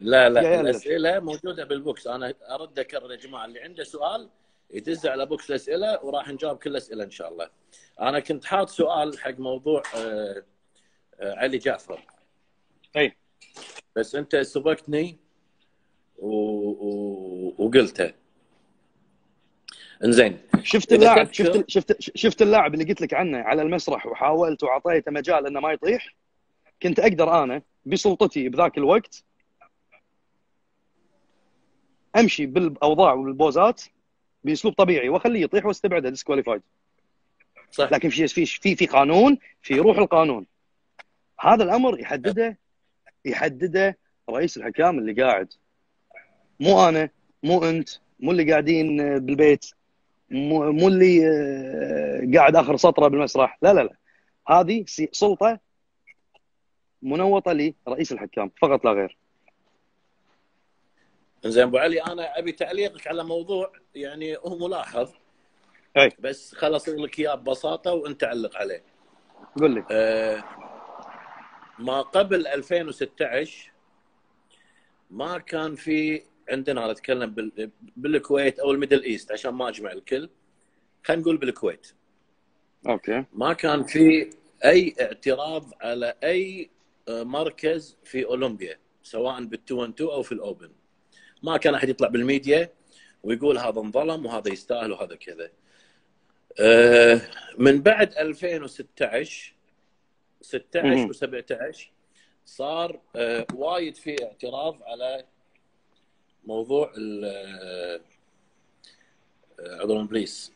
لا لا. الأسئلة موجودة بال box أنا أرد أكرر يا جماعة اللي عنده سؤال يدز على box الأسئلة وراح نجاوب كل الاسئله إن شاء الله. أنا كنت حاط سؤال حق موضوع آه، آه، علي جعفر إي بس أنت سبقتني و... و... وقلته. إنزين شفت اللاعب شفت شفت شفت اللاعب اللي قلت لك عنه على المسرح وحاولت وأعطيته مجال إنه ما يطيح كنت أقدر أنا بسلطتي بذاك الوقت أمشي بالأوضاع والبوزات بأسلوب طبيعي وأخليه يطيح وأستبعده ديسكواليفايد صح. لكن في في في في قانون في روح القانون. هذا الأمر يحدده يحدده رئيس الحكام اللي قاعد. مو أنا مو أنت مو اللي قاعدين بالبيت. مو مو اللي آه، قاعد آخر سطره بالمسرح. لا لا لا. هذه سلطة منوطة لرئيس الحكام فقط لا غير. انزين أبو علي أنا أبي تعليقك على موضوع يعني هو ملاحظ. أي. بس خل اصيغ لك إياه ببساطة وأنت علق عليه. قول لي. آه، ما قبل 2016 ما كان في عندنا أنا اتكلم بال- بالكويت أو ال Middle East عشان ما أجمع الكل. خلينا نقول بالكويت. أوكي. ما كان في أي اعتراض على أي آه، مركز في أولمبيا سواء بال2 1 2 أو في ال Open. ما كان أحد يطلع بالميديا ويقول هذا انظلم وهذا يستاهل وهذا كذا. آه، من بعد 2016 16 مهم. و17 صار آه، وايد في اعتراض على موضوع ال- آه، آه، عذر إبليس.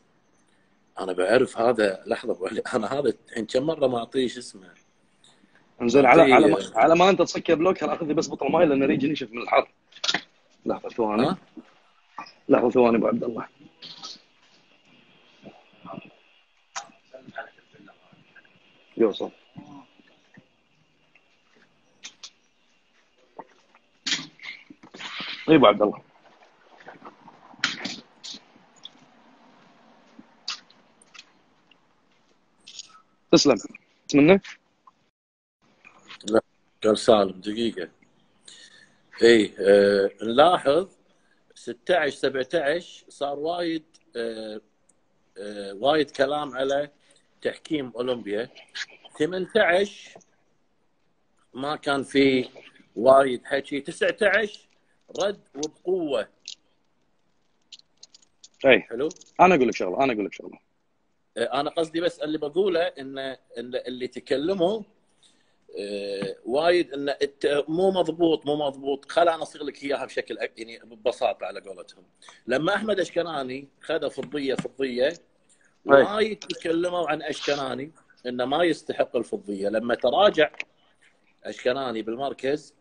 أنا بعرف هذا لحظة أنا هذا الحين كم مرة ما أعطيه شو اسمه؟ انزين على على ما, على ما أنت تصك block اخذ بس بطل ماي لأن ريجي نشف من الحر لحظة ثواني؟ لحظة ثواني أبو عبد الله. يوصل. اي ابو عبد الله. تسلم. منه قال سالم دقيقة. اي آه نلاحظ 16 17 صار وايد آه آه وايد كلام على تحكيم أولمبيا. 18 ما كان في وايد حكي. 19 رد وبقوة. أي. حلو؟ أنا أقول لك شغلة أنا أقول لك شغلة. أنا قصدي بس اللي بقوله إن اللي تكلموا آه، وايد إن الت- مو مضبوط مو مضبوط. خل أنا أصيغ لك إياها بشكل يعني ببساطة على قولتهم. لما أحمد أشكناني خذ فضية فضية. وايد تكلموا عن أشكناني إنه ما يستحق الفضية. لما تراجع أشكناني بالمركز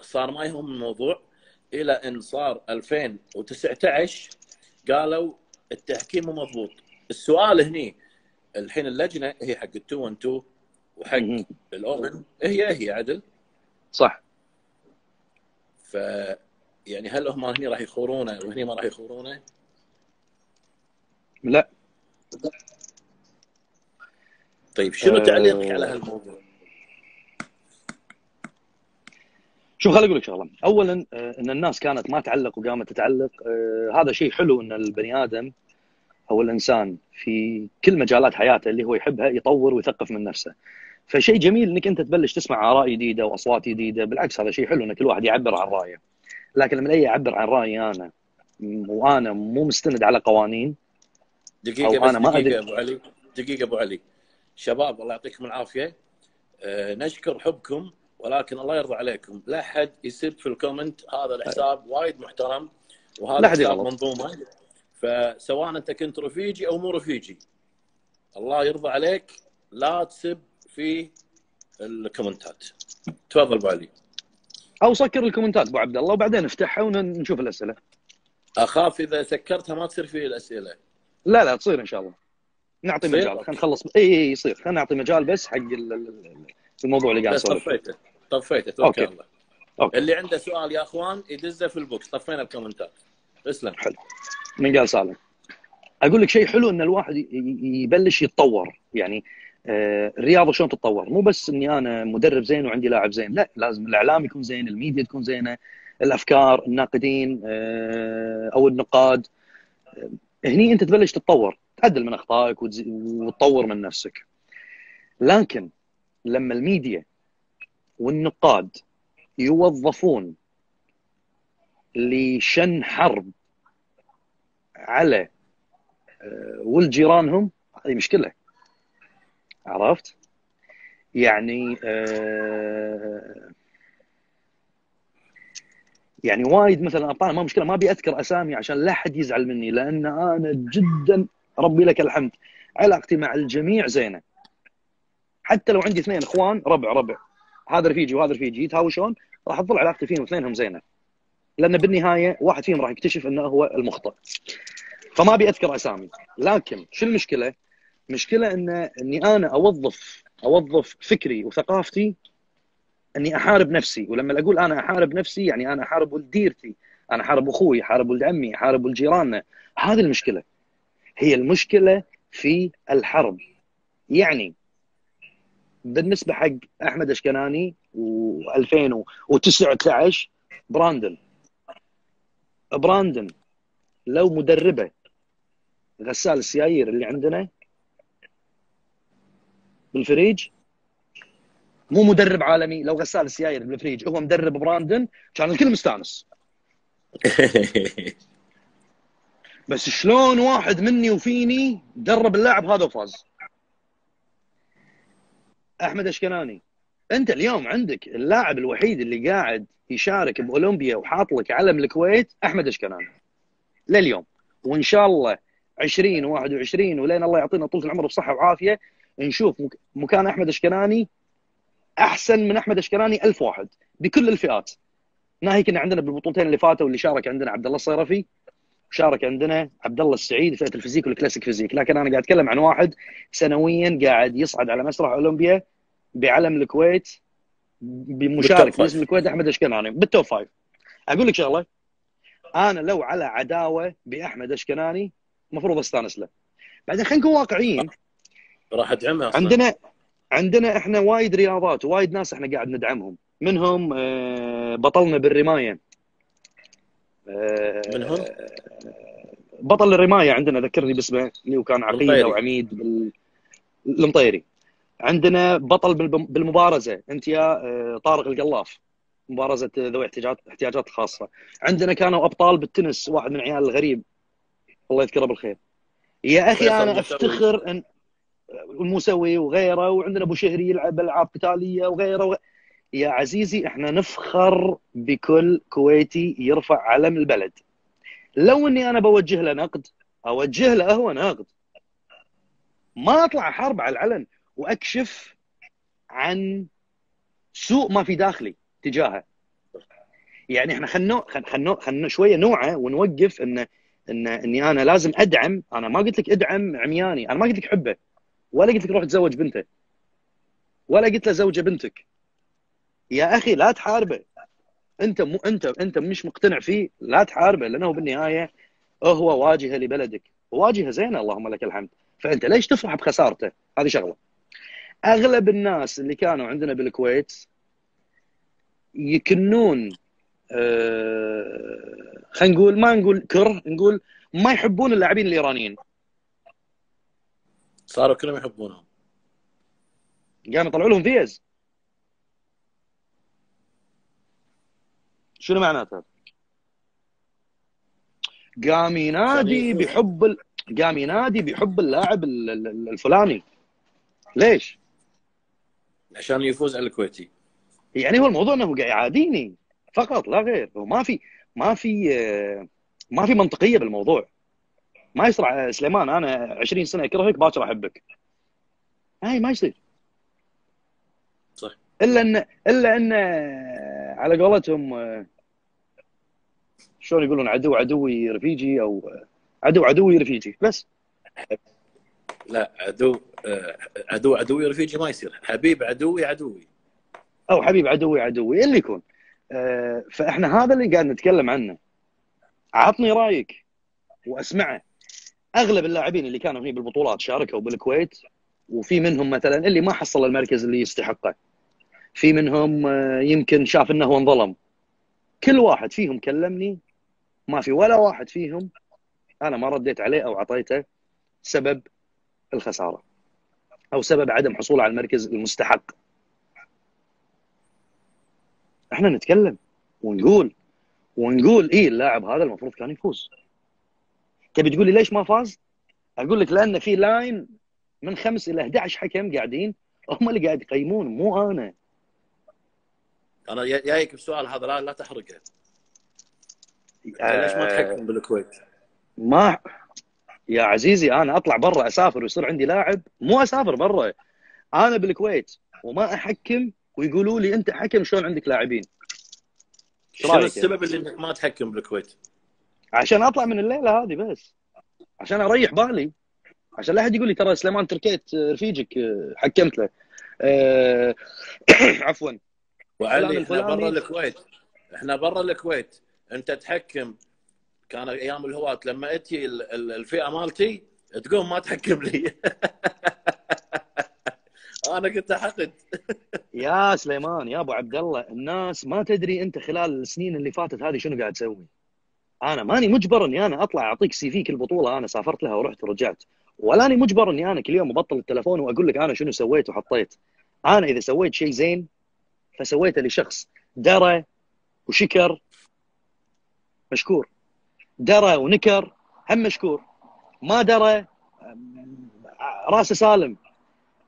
صار ما يهم الموضوع. إلى إن صار 2019 قالوا التحكيم مو مضبوط السؤال هني الحين اللجنة هي حق ال 2 1 2 وحق. الاوبن هي هي عدل صح ف يعني هل هم هني راح يخورونه وهني ما راح يخورونه؟ لا طيب شنو أه تعليقك على هالموضوع؟ شوف خليني أقول لك شغلة. اولا آه، إن الناس كانت ما تعلق وقامت تتعلق. آه، هذا شيء حلو إن البني آدم أو الإنسان في كل مجالات حياته اللي هو يحبها يطور ويثقف من نفسه. فشيء جميل إنك أنت تبلش تسمع آراء جديدة وأصوات جديدة. بالعكس هذا شيء حلو إن كل واحد يعبر عن رأيه. لكن لما أجي اعبر عن رأيي أنا وأنا مو مستند على قوانين دقيقة بس أنا ما دقيقة أبو علي. دقيقة أبو علي. شباب الله يعطيكم العافية. أه نشكر حبكم. ولكن الله يرضى عليكم. لا حد يسب في الكومنت. هذا الحساب وايد محترم وهذا حساب منظومة. فسواء أنت كنت رفيجي أو مو رفيجي الله يرضى عليك لا تسب في الكومنتات. تفضل أبو علي. أو سكر الكومنتات أبو عبد الله وبعدين افتحها ونشوف الأسئلة. أخاف إذا سكرتها ما تصير في الأسئلة. لا لا تصير إن شاء الله. نعطي مجال. خلينا نخلص. إي إي يصير. خلينا نعطي مجال بس حق الموضوع اللي قاعد نسولف طفيته توكل الله. أوكي. اللي عنده سؤال يا أخوان يدزه في ال box. طفينا الكومنتات اسلم حلو. من قال سالم. أقول لك شيء حلو إن الواحد يبلش يتطور. يعني آه، الرياضة شلون تتطور؟ مو بس إني أنا مدرب زين وعندي لاعب زين. لا لازم الإعلام يكون زين الميديا تكون زينة الأفكار الناقدين آه، أو النقاد. آه، هني أنت تبلش تتطور. تعدل من أخطائك وتطور من نفسك. لكن لما الميديا والنقاد يوظفون لشن حرب على ولد جيرانهم. هذه مشكلة. عرفت؟ يعني آه يعني وايد مثلا ما مشكلة ما أبي أذكر أسامي عشان لا حد يزعل مني لأن أنا جدا ربي لك الحمد علاقتي مع الجميع زينة. حتى لو عندي اثنين إخوان ربع ربع. هذا رفيجي وهذا رفيجي يتهاوشون راح تظل علاقتي فيهم اثنينهم زينة. لأن بالنهاية واحد فيهم راح يكتشف إنه هو المخطئ. فما أبي أذكر أسامي. لكن شو المشكلة؟ مشكلة إن إني أنا أوظف أوظف فكري وثقافتي إني أحارب نفسي. ولما أقول أنا أحارب نفسي يعني أنا أحارب ولد ديرتي أنا أحارب أخوي أحارب ولد عمي أحارب ولد جيراننا. هذه المشكلة. هي المشكلة في الحرب. يعني بالنسبة حق أحمد أشكناني و2019 براندن. براندن لو مدربه غسال السيايير اللي عندنا بالفريج مو مدرب عالمي لو غسال السيايير بالفريج هو مدرب براندن كان الكل مستانس. بس شلون واحد مني وفيني درب اللاعب هذا وفاز؟ أحمد أشكناني أنت اليوم عندك اللاعب الوحيد اللي قاعد يشارك بأولمبيا وحاط لك علم الكويت أحمد أشكناني. لليوم وإن شاء الله 20 21 ولين الله يعطينا طول العمر بصحة وعافية نشوف مكان أحمد أشكناني أحسن من أحمد أشكناني ألف واحد بكل الفئات. ناهيك إن عندنا بالبطولتين اللي فاتوا اللي شارك عندنا عبد الله الصيرفي شارك عندنا عبد الله السعيد فئه ال Physique وال Classic Physique. لكن أنا قاعد أتكلم عن واحد سنويا قاعد يصعد على مسرح أولمبيا بعلم الكويت بمشارك باسم الكويت أحمد أشكناني. بال top five أقول لك شغلة أنا لو على عداوة بأحمد أشكناني المفروض أستانس له. بعدين خلينا نكون واقعيين. راح أدعمه أصلا. عندنا عندنا إحنا وايد رياضات وايد ناس إحنا قاعد ندعمهم. منهم آه، بطلنا بالرماية. آه، منهم بطل الرماية عندنا ذكرني باسمه اللي هو كان عقيده وعميد بال... المطيري. عندنا بطل بالمبارزة أنت يا آه، طارق القلاف. مبارزة ذوي احتياجات احتياجات خاصة. عندنا كانوا أبطال بالتنس واحد من عيال الغريب. الله يذكره بالخير. يا أخي أنا أفتخر ان المسوي وغيره وعندنا أبو شهري يلعب ألعاب قتالية وغيره, وغيره. يا عزيزي إحنا نفخر بكل كويتي يرفع علم البلد. لو إني أنا بوجه له نقد أوجه له هو نقد. ما أطلع حرب على العلن وأكشف عن سوء ما في داخلي تجاهه. يعني إحنا خلنا خلنا خلنا شوية نوعه ونوقف انه ان إني أنا لازم أدعم. أنا ما قلت لك أدعم عمياني أنا ما قلت لك حبه. ولا قلت لك روح تزوج بنته. ولا قلت له زوجة بنتك. يا أخي لا تحاربه. أنت مو انت أنت مش مقتنع فيه لا تحاربه لأنه بالنهاية هو واجهة لبلدك. واجهة زينة اللهم لك الحمد. فأنت ليش تفرح بخسارته؟ هذه شغلة. أغلب الناس اللي كانوا عندنا بالكويت يكنون آه خلينا نقول ما نقول كره نقول ما يحبون اللاعبين الإيرانيين. صاروا كلهم يحبونهم. قام يطلعوا لهم فيز. شنو معناته؟ قام ينادي بحب ال... قام ينادي بحب اللاعب الفلاني. ليش؟ عشان يفوز على الكويتي. يعني هو الموضوع إنه قاعد يعاديني. فقط لا غير. وما في ما في ما في منطقية بالموضوع. ما يصير سليمان أنا 20 سنة اكرهك باكر أحبك. هاي ما يصير. صح. إلا ان إلا إن على قولتهم شلون يقولون عدو عدوي رفيجي أو عدو عدوي رفيجي بس. لا عدو عدو عدوي رفيجي ما يصير. حبيب عدوي عدوي. أو حبيب عدوي عدوي اللي يكون. فإحنا هذا اللي قاعد نتكلم عنه. عطني رأيك وأسمعه. أغلب اللاعبين اللي كانوا هنا بالبطولات شاركوا بالكويت وفي منهم مثلا اللي ما حصل المركز اللي يستحقه. في منهم يمكن شاف إنه انظلم. كل واحد فيهم كلمني ما في ولا واحد فيهم أنا ما رديت عليه أو أعطيته سبب الخسارة أو سبب عدم حصوله على المركز المستحق. إحنا نتكلم ونقول ونقول إيه اللاعب هذا المفروض كان يفوز. تبي تقول لي ليش ما فاز؟ أقول لك لأن في لاين من خمس إلى 11 حكم قاعدين هم اللي قاعد يقيمون مو أنا. أنا جايك بسؤال هذا لا, لا تحرقه. ليش ما تحكم بالكويت؟ ما يا عزيزي أنا أطلع برا أسافر ويصير عندي لاعب مو أسافر برا أنا بالكويت وما أحكم ويقولوا لي أنت حكم شلون عندك لاعبين. شنو السبب اللي إنك ما تحكم بالكويت؟ عشان أطلع من الليلة هذه بس عشان أريح بالي عشان لا أحد يقول لي ترى سليمان تركيت رفيجك حكمت له. أه عفوا. وعلي إحنا برا الكويت. إحنا برا الكويت. انت تحكم. كان أيام الهواة لما أتي الفئة مالتي تقوم ما تحكم لي. أنا كنت حقد. يا سليمان يا أبو عبد الله الناس ما تدري أنت خلال السنين اللي فاتت هذه شنو قاعد تسوي. أنا ماني مجبر إني أنا أطلع أعطيك سي في كل بطولة أنا سافرت لها ورحت ورجعت ولا أني مجبر إني أنا كل يوم أبطل التلفون وأقول لك أنا شنو سويت وحطيت. أنا إذا سويت شيء زين فسويته لشخص درى وشكر مشكور. درى ونكر هم مشكور. ما درى راسه سالم.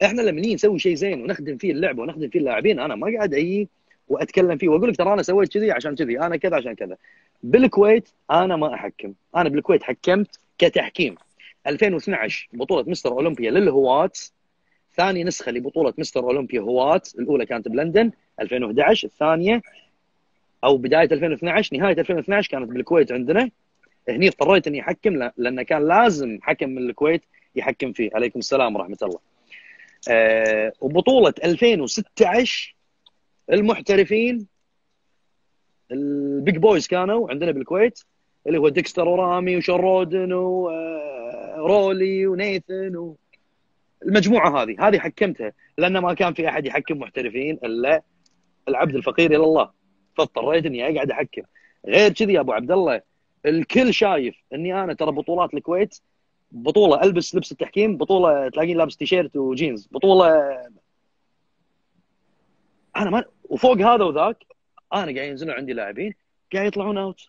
إحنا لما نيجي نسوي شيء زين ونخدم فيه اللعبه ونخدم فيه اللاعبين أنا ما قاعد أجي وأتكلم فيه وأقول لك ترى أنا سويت كذي عشان كذي أنا كذا عشان كذا. بالكويت أنا ما أحكم. أنا بالكويت حكمت كتحكيم. 2012 بطولة مستر أولمبيا للهواة. ثاني نسخة لبطولة مستر أولمبيا هواة الأولى كانت بلندن. 2011 الثانية أو بداية 2012 نهاية 2012 كانت بالكويت عندنا. هني اضطريت إني أحكم لأن كان لازم حكم من الكويت يحكم فيه. عليكم السلام ورحمة الله. أه وبطولة 2016 المحترفين ال big boys كانوا عندنا بالكويت اللي هو ديكستر ورامي وشون رودن ورولي ونيثن و... المجموعة هذه. هذه حكمتها لأن ما كان في أحد يحكم محترفين إلا العبد الفقير إلى الله. فاضطريت إني أقعد أحكم. غير كذي يا أبو عبد الله الكل شايف إني أنا ترى بطولات الكويت بطولة ألبس لبس التحكيم بطولة تلاقيني لابس تيشيرت وجينز بطولة أنا ما وفوق هذا وذاك أنا قاعد ينزلون عندي لاعبين قاعد يطلعون اوت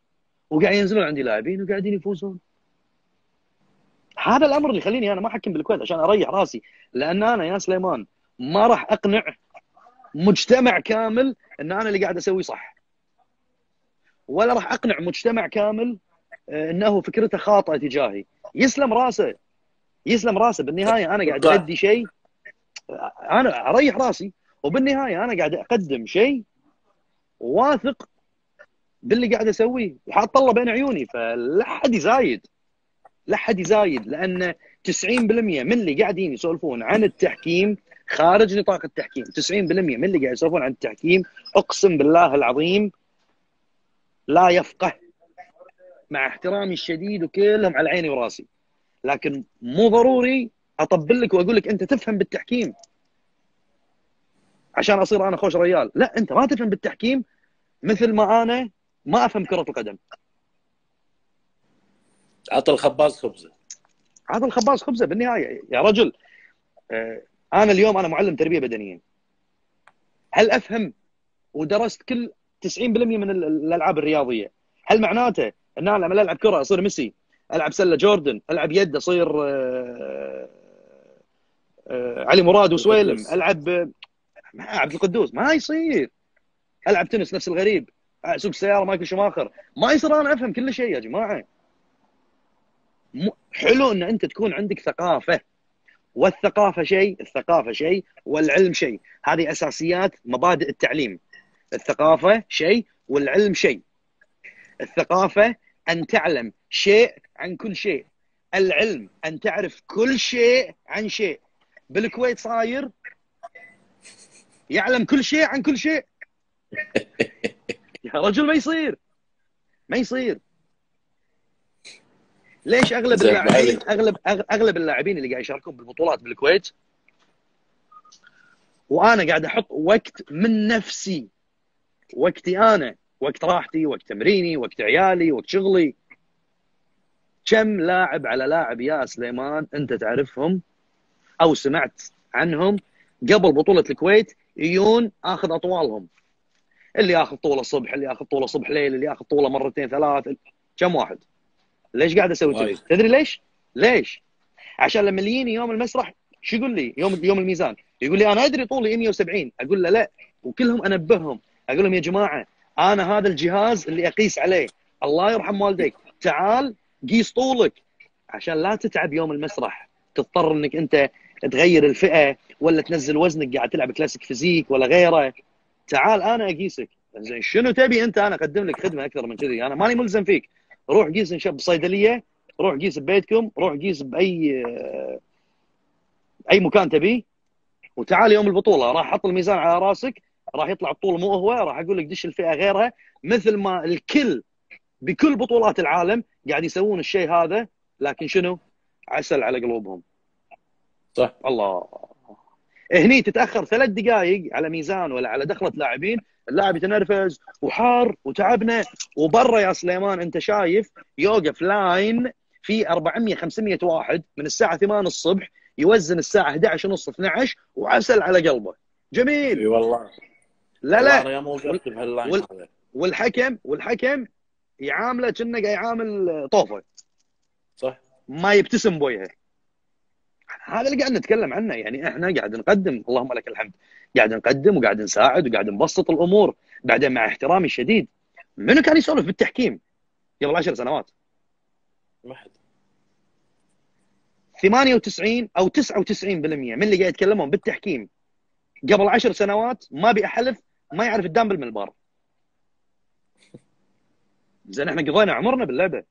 وقاعد ينزلون عندي لاعبين وقاعدين يفوزون. هذا الأمر اللي يخليني أنا ما أحكم بالكويت عشان أريح راسي لأن أنا يا سليمان ما راح أقنع مجتمع كامل إن أنا اللي قاعد أسوي صح. ولا راح أقنع مجتمع كامل إنه فكرته خاطئة تجاهي. يسلم راسه. يسلم راسه. بالنهاية أنا قاعد ادي شيء أنا أريح راسي. وبالنهاية أنا قاعد أقدم شيء واثق باللي قاعد أسويه. وحاط الله بين عيوني فلا حد يزايد. لا حد يزايد لأن 90% من اللي قاعدين يسولفون عن التحكيم خارج نطاق التحكيم. 90% من اللي قاعد يسولفون عن التحكيم أقسم بالله العظيم لا يفقه. مع احترامي الشديد وكلهم على عيني وراسي. لكن مو ضروري أطبل لك وأقول لك أنت تفهم بالتحكيم. عشان أصير أنا خوش ريال. لا أنت ما تفهم بالتحكيم مثل ما أنا ما أفهم كرة القدم. عطى الخباز خبزة. عطى الخباز خبزة بالنهاية. يا رجل أنا اليوم أنا معلم تربية بدنية. هل أفهم ودرست كل 90% من ال- الألعاب الرياضية. هل معناته إن أنا لما ألعب كرة أصير ميسي؟ ألعب سلة جوردن؟ ألعب يد أصير آه، آه، علي مراد وسويلم؟ القدوس. ألعب آه، عبد القدوس ما يصير. ألعب تنس نفس الغريب. اسوق سياره مايكل شماخر ما يصير أنا أفهم كل شيء يا جماعة. حلو إن أنت تكون عندك ثقافة. والثقافة شيء الثقافة شيء والعلم شيء. هذه أساسيات مبادئ التعليم. الثقافة شيء والعلم شيء. الثقافة أن تعلم شيء عن كل شيء. العلم أن تعرف كل شيء عن شيء. بالكويت صاير يعلم كل شيء عن كل شيء. يا رجل ما يصير. ما يصير. ليش أغلب اللاعبين. اغلب أغلب اللاعبين اللي قاعد يشاركون بالبطولات بالكويت؟ وأنا قاعد أحط وقت من نفسي. وقتي أنا وقت راحتي وقت تمريني وقت عيالي وقت شغلي. كم لاعب على لاعب يا سليمان أنت تعرفهم أو سمعت عنهم قبل بطولة الكويت يجون آخذ أطوالهم؟ اللي ياخذ طولة الصبح اللي ياخذ طولة صبح ليل اللي ياخذ طولة مرتين ثلاث كم واحد؟ ليش قاعد أسوي كذي. تدري ليش؟ ليش؟ عشان لما يجيني يوم المسرح شو يقول لي؟ يوم يوم الميزان. يقول لي أنا أدري طولي 170 أقول له لا وكلهم أنبههم. أقول لهم يا جماعة أنا هذا الجهاز اللي أقيس عليه. الله يرحم والديك. تعال قيس طولك. عشان لا تتعب يوم المسرح. تضطر إنك أنت تغير الفئة ولا تنزل وزنك قاعد تلعب classic physique ولا غيره. تعال أنا أقيسك. زين شنو تبي أنت؟ أنا أقدم لك خدمة أكثر من كذي. أنا ماني ملزم فيك. روح قيس إن شاء الله بصيدلية. روح قيس ببيتكم. روح قيس بأي أي مكان تبيه وتعال يوم البطولة. راح أحط الميزان على راسك. راح يطلع الطول مو هو راح أقول لك دش الفئة غيرها. مثل ما الكل بكل بطولات العالم قاعد يسوون الشيء هذا لكن شنو؟ عسل على قلوبهم. صح. الله. هني تتأخر ثلاث دقائق على ميزان ولا على دخلة لاعبين. اللاعب يتنرفز وحار وتعبنا. وبرا يا سليمان أنت شايف يوقف لاين في 400 500 واحد من الساعة 8 الصبح يوزن الساعة 11 ونص 12 وعسل على قلبه. جميل. إي والله. لا لا. وال- والحكم والحكم يعامله كأنه قاعد يعامل طوفة. صح. ما يبتسم بوجهه. هذا اللي قاعد نتكلم عنه. يعني إحنا قاعد نقدم اللهم لك الحمد. قاعد نقدم وقاعد نساعد وقاعد نبسط الأمور. بعدين مع احترامي الشديد منو كان يسولف بالتحكيم؟ قبل عشر سنوات. ما حد. 98 أو 99% من اللي قاعد يتكلمون بالتحكيم قبل عشر سنوات ما ابي احلف ما يعرف الدام بالملبار زين إحنا قضينا عمرنا باللعبة.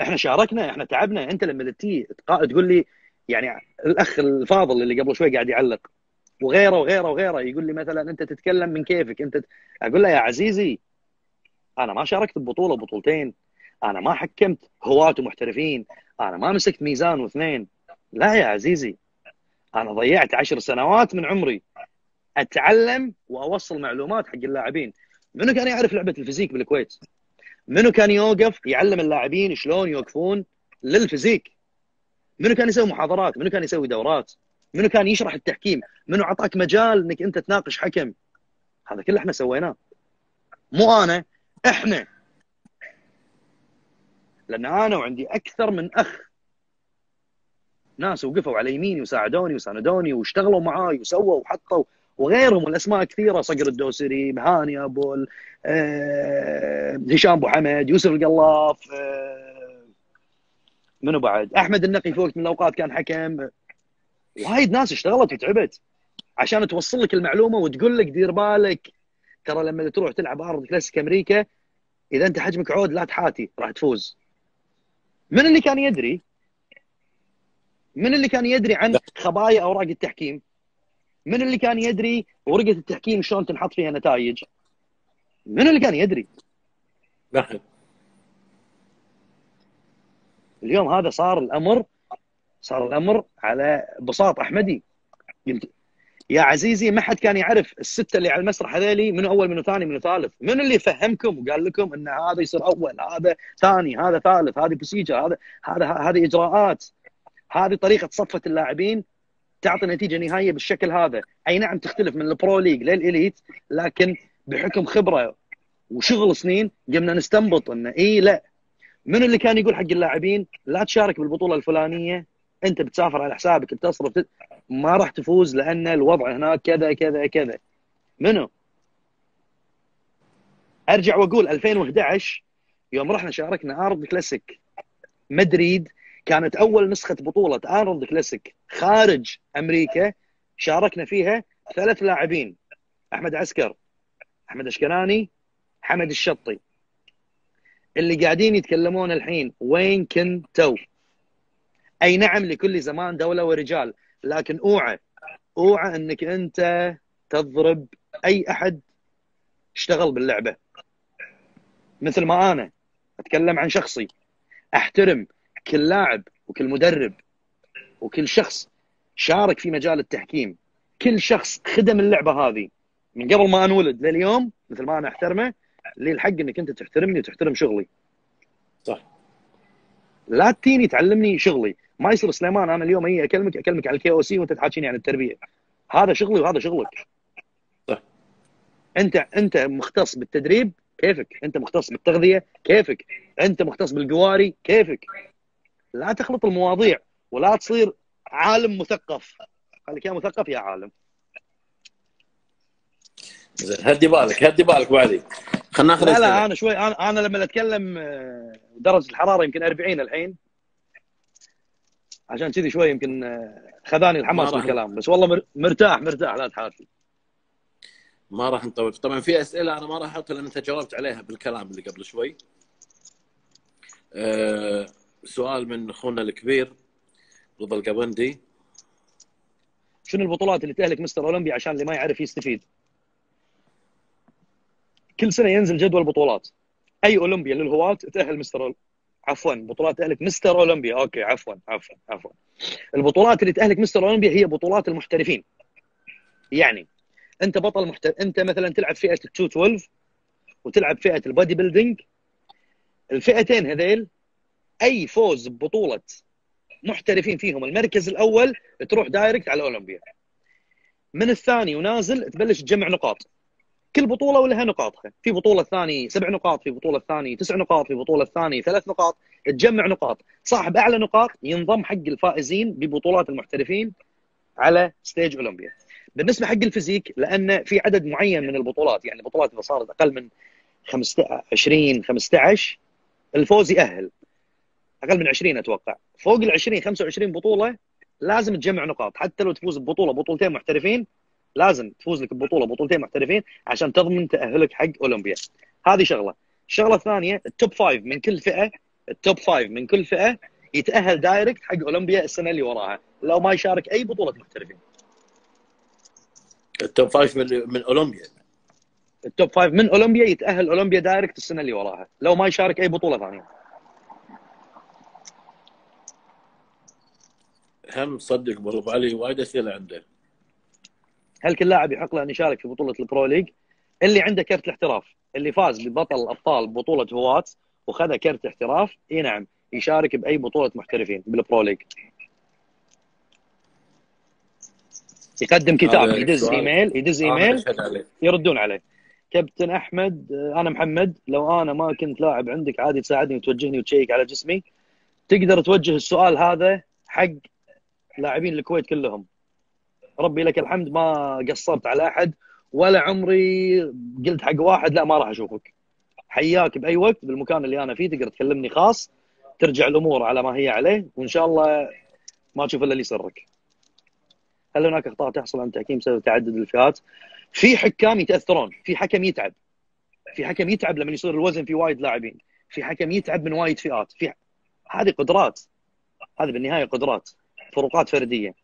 إحنا شاركنا إحنا تعبنا. أنت لما تجي تقول لي يعني الأخ الفاضل اللي قبل شوي قاعد يعلق وغيره وغيره وغيره يقول لي مثلا أنت تتكلم من كيفك. أنت أقول له يا عزيزي أنا ما شاركت ببطولة بطولتين. أنا ما حكمت. هواة ومحترفين أنا ما مسكت ميزان واثنين. لا يا عزيزي أنا ضيعت عشر سنوات من عمري. أتعلم وأوصل معلومات حق اللاعبين. منو كان يعرف لعبة الفيزيك بالكويت؟ منو كان يوقف يعلم اللاعبين شلون يوقفون للفيزيك؟ منو كان يسوي محاضرات؟ منو كان يسوي دورات؟ منو كان يشرح التحكيم؟ منو أعطاك مجال إنك أنت تناقش حكم؟ هذا كله إحنا سويناه. مو أنا إحنا. لأن أنا وعندي أكثر من أخ. ناس وقفوا على يميني وساعدوني وساندوني واشتغلوا معاي وسووا وحطوا. وغيرهم الاسماء كثيرة صقر الدوسري مهاني أبو آه، هشام أبو حمد يوسف القلاف آه، منو بعد؟ أحمد النقي في وقت من الأوقات كان حكم وايد ناس اشتغلت وتعبت. عشان توصل لك المعلومة وتقول لك دير بالك ترى لما تروح تلعب أرض كلاسيك أمريكا إذا أنت حجمك عود لا تحاتي راح تفوز. من اللي كان يدري؟ من اللي كان يدري عن خبايا أوراق التحكيم؟ من اللي كان يدري ورقة التحكيم شلون تنحط فيها نتائج؟ من اللي كان يدري؟ حد اليوم هذا صار الأمر صار الأمر على بساط أحمدي. يا عزيزي ما حد كان يعرف الستة اللي على المسرح هذيلي من أول من ثاني من ثالث. من اللي فهمكم وقال لكم إن هذا يصير أول هذا ثاني هذا ثالث هذه procedure هذا هذا هذه إجراءات. هذه طريقة صفة اللاعبين. تعطي نتيجة نهائية بالشكل هذا. أي نعم تختلف من ال Pro League لل Elite لكن بحكم خبرة وشغل سنين قمنا نستنبط إنه إي لا. من اللي كان يقول حق اللاعبين لا تشارك بالبطولة الفلانية أنت بتسافر على حسابك بتصرف ما راح تفوز لأن الوضع هناك كذا كذا كذا. منو؟ أرجع وأقول 2011 يوم رحنا شاركنا Arnold Classic مدريد كانت أول نسخة بطولة Arnold Classic خارج أمريكا شاركنا فيها ثلاث لاعبين. أحمد عسكر أحمد اشكناني حمد الشطي. اللي قاعدين يتكلمون الحين وين كنتوا أي نعم لكل زمان دولة ورجال لكن أوعى أوعى أنك أنت تضرب أي أحد اشتغل باللعبة. مثل ما أنا أتكلم عن شخصي. أحترم كل لاعب وكل مدرب وكل شخص شارك في مجال التحكيم. كل شخص خدم اللعبة هذه. من قبل ما أنولد لليوم مثل ما أنا أحترمه لي الحق إنك أنت تحترمني وتحترم شغلي. صح. لا تجيني تعلمني شغلي. ما يصير سليمان أنا اليوم هي أكلمك أكلمك عن الكي أو سي وأنت تحاكيني عن التربية. هذا شغلي وهذا شغلك. صح. أنت أنت مختص بالتدريب كيفك؟ أنت مختص بالتغذية كيفك؟ أنت مختص بالقواري كيفك؟ لا تخلط المواضيع ولا تصير عالم مثقف. خليك يا مثقف يا عالم. زين هدي بالك هدي بالك بعدي خلينا ناخذ لا لا أنا شوي أنا أنا لما أتكلم آه، درجة الحرارة يمكن 40 الحين. عشان كذي شوي يمكن آه، خذاني الحماس بالكلام بس والله مرتاح مرتاح لا تحاتي ما راح نطول. طبعا في أسئلة أنا ما راح احطها لأن أنت جاوبت عليها بالكلام اللي قبل شوي. أه سؤال من اخونا الكبير رضا القبندي. شنو البطولات اللي تهلك مستر أولمبي عشان اللي ما يعرف يستفيد؟ كل سنة ينزل جدول بطولات. أي أولمبيا للهواة تأهل مستر. عفوا بطولات تأهلك مستر أولمبيا. أوكي عفوا عفوا عفوا. البطولات اللي تأهلك مستر أولمبيا هي بطولات المحترفين. يعني أنت بطل محترف أنت مثلا تلعب فئة ال 212 وتلعب فئة ال bodybuilding. الفئتين هذيل أي فوز ببطولة محترفين فيهم. المركز الأول تروح direct على الاولمبيا من الثاني ونازل تبلش تجمع نقاط. كل بطولة ولها نقاطها. في بطولة الثاني سبع نقاط في بطولة الثاني تسع نقاط في بطولة الثاني ثلاث نقاط. تجمع نقاط. صاحب أعلى نقاط ينضم حق الفائزين ببطولات المحترفين على stage أولمبيا. بالنسبة حق ال physique لأن في عدد معين من البطولات يعني بطولات إذا صارت أقل من 20 15 الفوز يأهل. أقل من 20 أتوقع. فوق ال 20 25 بطولة لازم تجمع نقاط. حتى لو تفوز ببطولة بطولتين محترفين لازم تفوز لك ببطولة بطولتين محترفين عشان تضمن تأهلك حق أولمبيا. هذه شغلة. الشغلة الثانية ال top five من كل فئة ال top five من كل فئة يتأهل direct حق أولمبيا السنة اللي وراها لو ما يشارك أي بطولة محترفين. ال top five من من أولمبيا. ال top five من أولمبيا يتأهل أولمبيا direct السنة اللي وراها لو ما يشارك أي بطولة ثانية. هم صدق أبو علي وايد أسئلة عنده. هل كل لاعب يحق له أن يشارك في بطولة ال Pro League؟ اللي عنده كرت الاحتراف اللي فاز ببطل الابطال ببطوله هواة وخذ كرت احتراف إي نعم يشارك بأي بطولة محترفين بال Pro League. يقدم كتاب يدز إيميل يدز إيميل يردون عليه. كابتن أحمد أنا محمد لو أنا ما كنت لاعب عندك عادي تساعدني وتوجهني وتشيك على جسمي. تقدر توجه السؤال هذا حق لاعبين الكويت كلهم. ربي لك الحمد ما قصرت على أحد ولا عمري قلت حق واحد لا ما راح أشوفك. حياك بأي وقت بالمكان اللي أنا فيه تقدر تكلمني خاص ترجع الأمور على ما هي عليه وإن شاء الله ما تشوف إلا اللي يسرك. هل هناك أخطاء تحصل؟ عن تحكيم بسبب تعدد الفئات؟ في حكام يتأثرون، في حكم يتعب. في حكم يتعب لما يصير الوزن في وايد لاعبين، في حكم يتعب من وايد فئات، في هذه قدرات. هذه بالنهاية قدرات، فروقات فردية.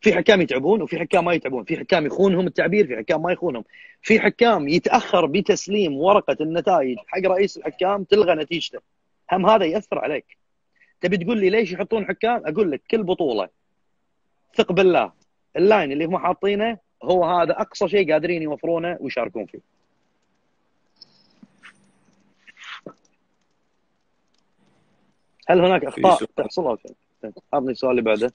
في حكام يتعبون وفي حكام ما يتعبون، في حكام يخونهم التعبير، في حكام ما يخونهم. في حكام يتأخر بتسليم ورقة النتائج حق رئيس الحكام تلغى نتيجته. هم هذا يأثر عليك. تبي تقول لي ليش يحطون حكام؟ أقول لك كل بطولة ثق بالله اللاين اللي هم حاطينه هو هذا أقصى شيء قادرين يوفرونه ويشاركون فيه. هل هناك أخطاء تحصل؟ اعطني السؤال اللي بعده.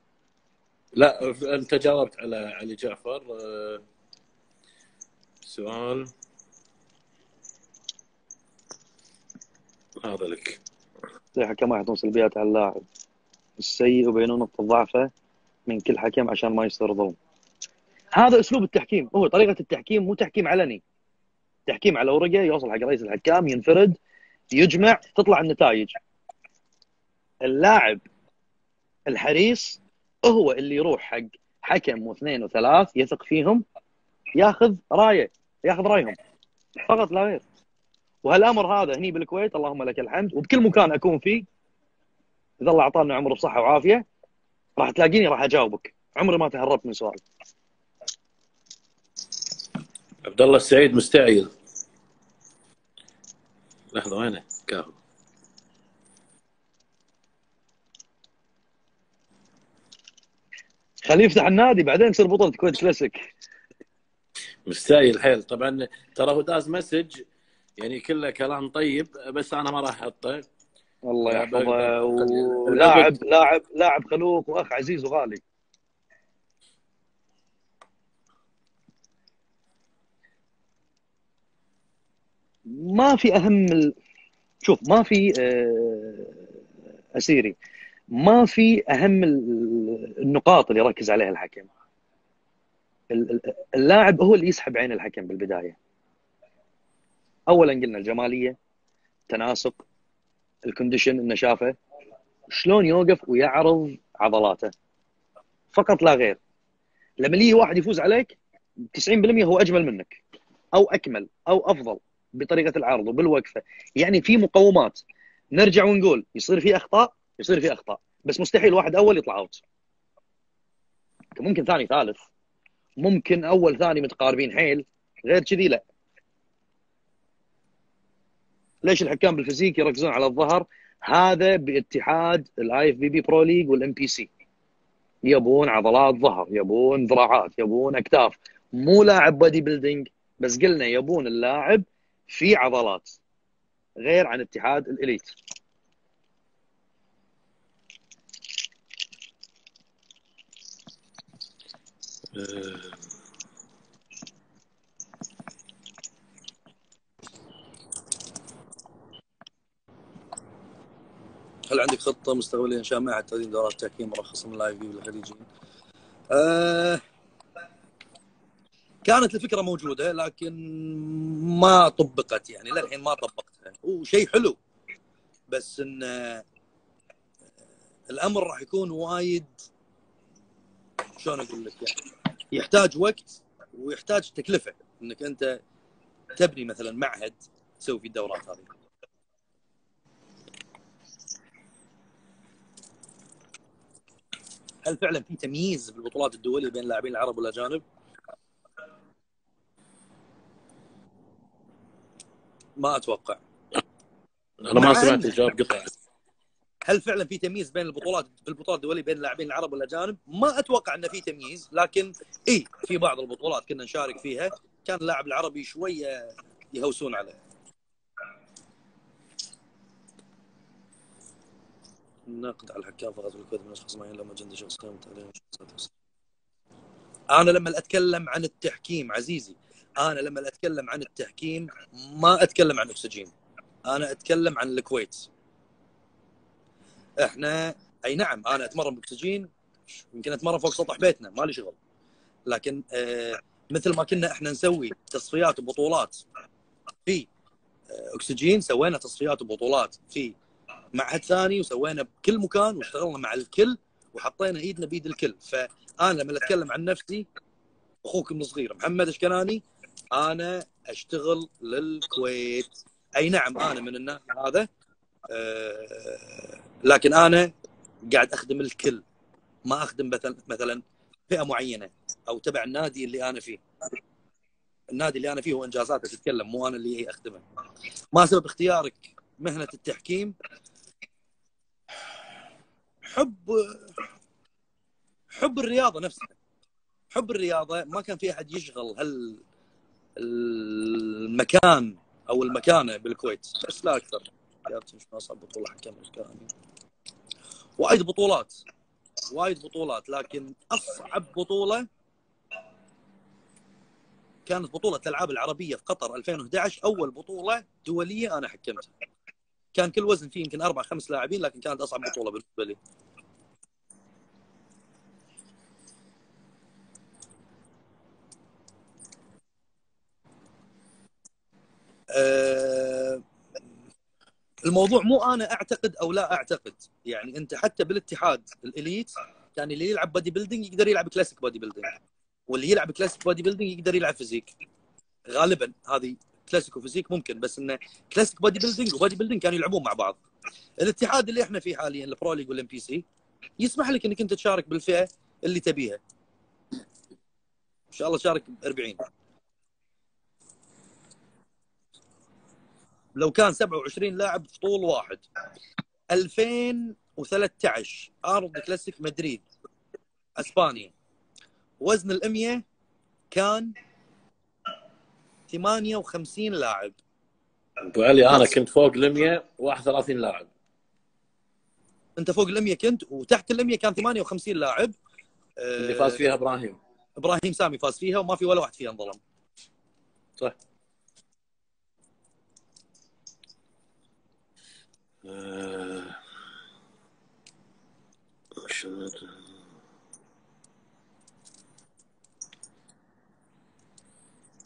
لا انت جاوبت على علي جعفر. آه، سؤال. هذا لك. زي حكم يحطون سلبيات على اللاعب السيء ويبينون نقطة ضعفه من كل حكم عشان ما يصير ظلم؟ هذا أسلوب التحكيم. هو طريقة التحكيم مو تحكيم علني. تحكيم على ورقة يوصل حق رئيس الحكام ينفرد يجمع تطلع النتائج. اللاعب الحريص هو اللي يروح حق حكم واثنين وثلاث يثق فيهم ياخذ رايه ياخذ رايهم. فقط لا غير. وهالأمر هذا هني بالكويت اللهم لك الحمد وبكل مكان أكون فيه إذا الله اعطانا عمر بصحة وعافية راح تلاقيني راح أجاوبك. عمري ما تهربت من سؤال عبد الله السعيد مستعجل. لحظة وينه؟ كاهو خليه يفتح النادي بعدين تصير بطولة كويت كلاسيك. مستاهل حيل. طبعا ترى هو داز message يعني كله كلام طيب بس أنا ما راح أحطه. الله يحفظه. ولاعب لاعب لاعب خلوق وأخ عزيز وغالي. ما في أهم ال... شوف ما في آه، أسيري. ما في أهم ال- النقاط اللي يركز عليها الحكم. ال- ال- اللاعب هو اللي يسحب عين الحكم بالبداية. اولا قلنا الجمالية تناسق الكونديشن النشافه شلون يوقف ويعرض عضلاته؟ فقط لا غير. لما يجي واحد يفوز عليك 90% هو أجمل منك. أو أكمل أو أفضل بطريقة العرض وبالوقفة. يعني في مقومات. نرجع ونقول يصير في أخطاء يصير في أخطاء. بس مستحيل واحد أول يطلع out ممكن ثاني ثالث. ممكن أول ثاني متقاربين حيل. غير كذي لا. ليش الحكام بال physique يركزون على الظهر؟ هذا باتحاد ال IFBB Pro League وال NPC يبون عضلات ظهر يبون ذراعات يبون أكتاف. مو لاعب bodybuilding بس قلنا يبون اللاعب في عضلات. غير عن اتحاد ال Elite. هل عندك خطة مستقبلية انشاء معهد تقديم دورات تحكيم مرخصه من الاي بي للخليجيين؟ آه. كانت الفكرة موجودة لكن ما طبقت يعني للحين ما طبقتها. وشيء حلو بس إن آه، الأمر راح يكون وايد شلون أقول لك يعني؟ يحتاج وقت ويحتاج تكلفة إنك أنت تبني مثلا معهد تسوي فيه الدورات هذه. هل فعلا في تمييز بالبطولات الدولية بين اللاعبين العرب والأجانب؟ ما أتوقع. أنا ما مع سمعت الجواب قطع هل فعلا في تمييز بين البطولات في البطولات الدولية بين اللاعبين العرب والأجانب؟ ما أتوقع إنه في تمييز لكن إي في بعض البطولات كنا نشارك فيها كان اللاعب العربي شوية يهوسون عليه. النقد على الحكام فقط في الكويت من أشخاص معين لهم اجنده شخصيه متعلقه أنا لما أتكلم عن التحكيم عزيزي أنا لما أتكلم عن التحكيم ما أتكلم عن أكسجين أنا أتكلم عن الكويت إحنا اي نعم أنا اتمرن بأكسجين يمكن اتمرن فوق سطح بيتنا مالي شغل. لكن آه مثل ما كنا إحنا نسوي تصفيات وبطولات في آه أكسجين سوينا تصفيات وبطولات في معهد ثاني وسوينا بكل مكان واشتغلنا مع الكل وحطينا ايدنا بيد الكل. فأنا لما أتكلم عن نفسي اخوكم الصغير محمد أشكناني أنا أشتغل للكويت. أي نعم أنا من النادي هذا لكن أنا قاعد أخدم الكل. ما أخدم مثلا مثلا فئة معينة أو تبع النادي اللي أنا فيه. النادي اللي أنا فيه هو إنجازاته تتكلم مو أنا اللي أخدمه. ما سبب اختيارك مهنة التحكيم؟ حب حب الرياضة نفسها. حب الرياضة ما كان في أحد يشغل هال المكان أو المكانة بالكويت. بس لا أكثر. كابتن شنو اصعب بطولة حكم اشكالي وايد بطولات. وايد بطولات لكن أصعب بطولة كانت بطولة الألعاب العربية في قطر 2011 أول بطولة دولية أنا حكمتها. كان كل وزن فيه يمكن أربع خمس لاعبين لكن كانت أصعب بطولة بالنسبة لي. أه الموضوع مو أنا أعتقد أو لا أعتقد. يعني أنت حتى بالاتحاد ال Elite كان اللي يلعب bodybuilding يقدر يلعب classic bodybuilding واللي يلعب classic bodybuilding يقدر يلعب physique غالبا هذه classic و physique ممكن بس انه classic bodybuilding و bodybuilding كانوا يلعبون مع بعض. الاتحاد اللي إحنا فيه حاليا ال Pro League وال NPC يسمح لك إنك أنت تشارك بالفئة اللي تبيها. إن شاء الله تشارك ب 40 لو كان 27 لاعب في طول واحد 2013 أرض كلاسيك مدريد أسبانيا. وزن ال100 كان 58 لاعب. أبو علي أنا كنت فوق ال 100 31 لاعب. أنت فوق ال100 كنت وتحت ال100 كان 58 لاعب. اللي فاز فيها إبراهيم. إبراهيم سامي فاز فيها وما في ولا واحد فيها انظلم. صح آه، شنو-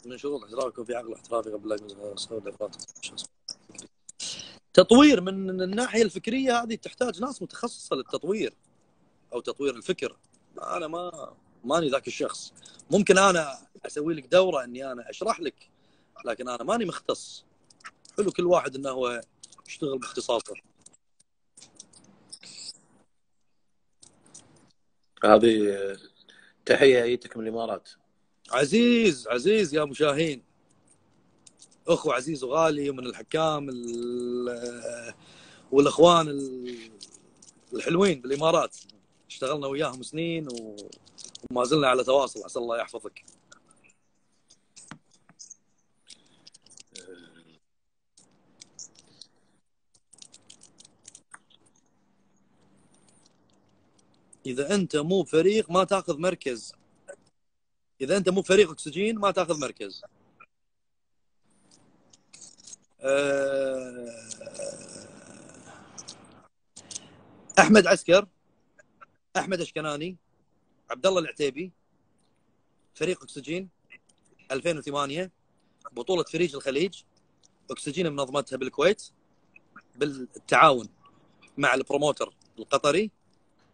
من شروط احترافك في عقل احترافي قبل لا؟ تطوير من الناحية الفكرية هذه تحتاج ناس متخصصة للتطوير أو تطوير الفكر. أنا ما ماني ذاك الشخص. ممكن أنا أسوي لك دورة إني أنا أشرح لك لكن أنا ماني مختص. حلو كل واحد إنه هو يشتغل باختصاصه. هذه تحية جيتك من الإمارات. عزيز عزيز يا ابو شاهين أخو عزيز وغالي ومن الحكام ال- والأخوان ال- الحلوين بالإمارات. اشتغلنا وياهم سنين وما زلنا على تواصل. عسى الله يحفظك. إذا أنت مو فريق ما تأخذ مركز. إذا أنت مو فريق أكسجين ما تأخذ مركز. أه... أحمد عسكر أحمد أشكناني عبد الله العتيبي فريق أكسجين 2008 بطولة فريج الخليج أكسجين منظمتها بالكويت بالتعاون مع ال promoter القطري.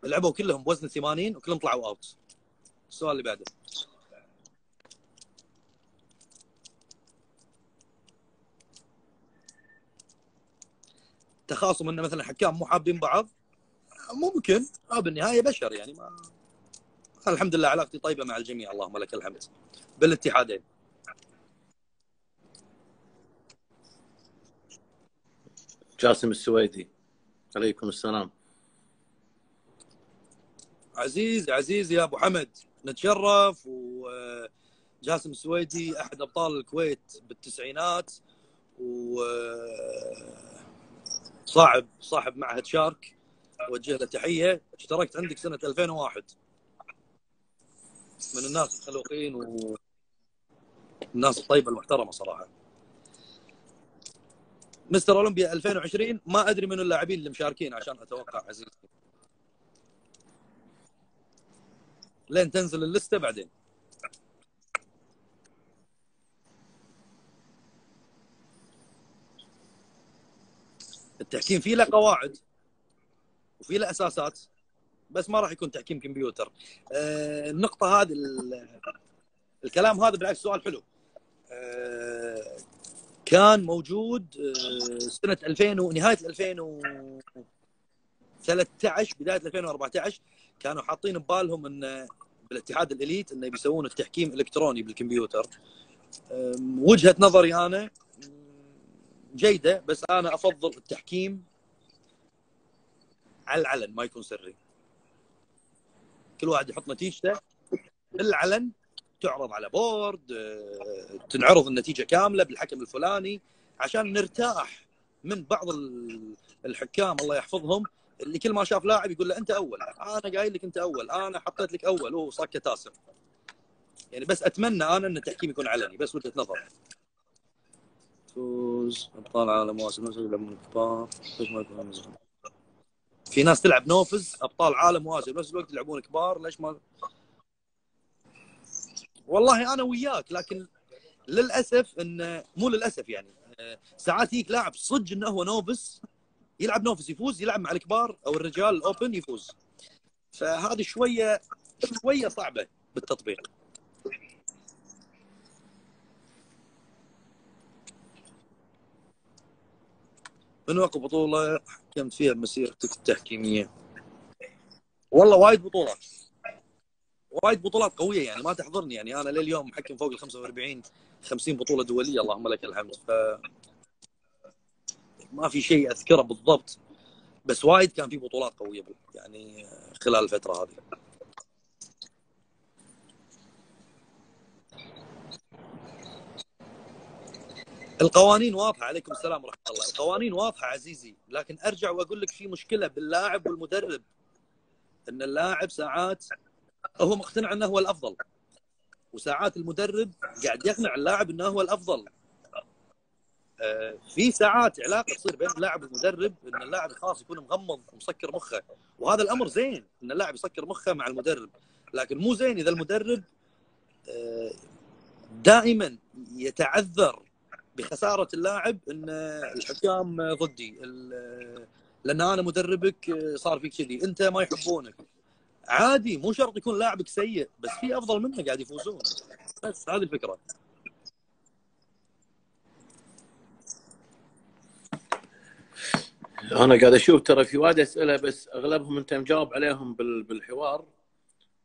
لعبوا كلهم بوزن 80 وكلهم طلعوا out السؤال اللي بعده. تخاصم إن مثلا حكام مو حابين بعض؟ ممكن. آه بالنهاية بشر يعني ما الحمد لله علاقتي طيبة مع الجميع اللهم لك الحمد. بالاتحادين. جاسم السويدي عليكم السلام. عزيز عزيز يا أبو حمد. نتشرف وجاسم السويدي أحد أبطال الكويت بالتسعينات و صاحب صاحب معهد شارك. أوجه له تحية. اشتركت عندك سنة 2001 من الناس الخلوقين و الناس الطيبة المحترمة صراحة. مستر أولمبيا 2020 ما أدري من اللاعبين اللي مشاركين عشان أتوقع عزيز. لين تنزل اللستة بعدين. التحكيم فيه له قواعد وفي له أساسات بس ما راح يكون تحكيم كمبيوتر. آه النقطة هذه ال- الكلام هذا بالعكس سؤال حلو. آه كان موجود آه سنة 2000 ونهايه 2013 بداية 2014 كانوا حاطين ببالهم إن بالاتحاد الإليت إنه بيسوون التحكيم إلكتروني بالكمبيوتر. وجهة نظري أنا جيدة بس أنا أفضل التحكيم على العلن ما يكون سري. كل واحد يحط نتيجته بالعلن تعرض على بورد أه، تنعرض النتيجة كاملة بالحكم الفلاني عشان نرتاح من بعض ال- الحكام الله يحفظهم اللي كل ما شاف لاعب يقول له أنت أول. أنا قايل لك أنت أول. أنا حطيت لك أول. هو صك تاسع يعني بس أتمنى أنا إن التحكيم يكون علني. بس وجهة نظر. فوز أبطال عالم مزغم في ناس تلعب نوفز أبطال عالم مواسم بنفس الوقت يلعبون كبار. ليش ما؟ والله أنا وياك لكن للأسف ان مو للأسف يعني. آه، ساعات يجيك لاعب صدق إنه هو نوفس يلعب نوفس يفوز يلعب مع الكبار أو الرجال الاوبن يفوز. فهذه شوية شوية صعبة بالتطبيق. من اكو بطولة حكمت فيها مسيرتك التحكيمية؟ والله وايد بطولات. وايد بطولات قوية يعني ما تحضرني يعني. أنا لليوم محكم فوق ال 45 50 بطولة دولية اللهم لك الحمد. ف ما في شيء أذكره بالضبط بس وايد كان في بطولات قوية يعني خلال الفترة هذه. القوانين واضحة عليكم السلام ورحمة الله. القوانين واضحة عزيزي لكن أرجع وأقول لك في مشكلة باللاعب والمدرب إن اللاعب ساعات هو مقتنع إنه هو الأفضل وساعات المدرب قاعد يقنع اللاعب إنه هو الأفضل. في ساعات علاقة تصير بين اللاعب والمدرب إن اللاعب خلاص يكون مغمض ومسكر مخه. وهذا الأمر زين إن اللاعب يسكر مخه مع المدرب. لكن مو زين إذا المدرب آه، دائما يتعذر بخسارة اللاعب إن الحكام ضدي لأن أنا مدربك صار فيك كذي أنت ما يحبونك. عادي مو شرط يكون لاعبك سيء بس في أفضل منه قاعد يفوزون. بس هذه الفكرة. أنا قاعد أشوف ترى في وايد اسئله بس أغلبهم أنت مجاوب عليهم بالحوار.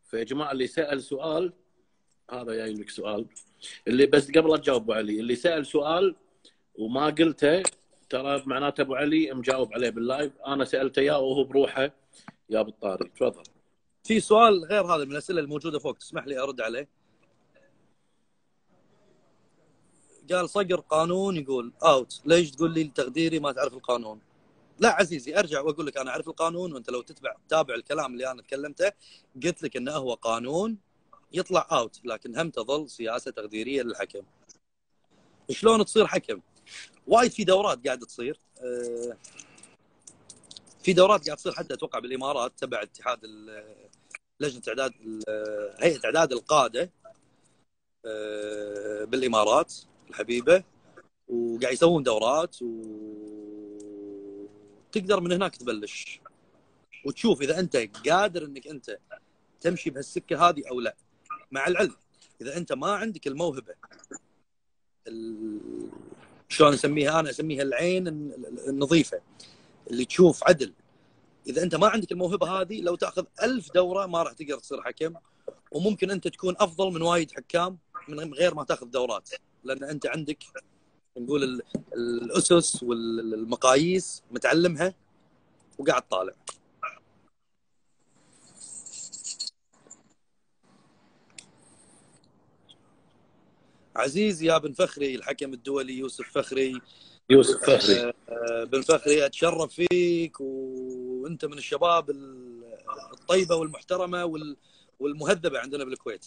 فيا جماعة اللي سأل سؤال هذا جاي لك سؤال. اللي بس قبل لا تجاوبوا علي اللي سأل سؤال وما قلته ترى معناته أبو علي مجاوب عليه باللايف. أنا سألته اياه وهو بروحه يا بالطاري تفضل. في سؤال غير هذا من الأسئلة الموجودة فوق تسمح لي أرد عليه. قال صقر قانون يقول out ليش تقول لي تقديري ما تعرف القانون؟ لا عزيزي أرجع وأقول لك أنا أعرف القانون وأنت لو تتبع تتابع الكلام اللي أنا تكلمته قلت لك إنه هو قانون يطلع out لكن هم تظل سياسة تقديريه للحكم. شلون تصير حكم؟ وايد في دورات قاعدة تصير. آه، في دورات قاعدة تصير حتى أتوقع بالإمارات تبع اتحاد لجنة إعداد هيئة إعداد القادة آه، بالإمارات الحبيبة وقاعد يسوون دورات وتقدر من هناك تبلش. وتشوف إذا أنت قادر إنك أنت تمشي بهالسكة هذه أو لا. مع العلم إذا أنت ما عندك الموهبة شلون أسميها؟ أنا أسميها العين النظيفة اللي تشوف عدل. إذا أنت ما عندك الموهبة هذه لو تأخذ ألف دورة ما راح تقدر تصير حكم وممكن أنت تكون أفضل من وايد حكام من غير ما تأخذ دورات. لأن أنت عندك نقول الأسس والمقاييس متعلمها وقاعد طالع. عزيز يا بن فخري الحكم الدولي يوسف فخري. يوسف فخري. آه، بن فخري أتشرف فيك وأنت من الشباب الطيبة والمحترمة والمهذبة عندنا بالكويت.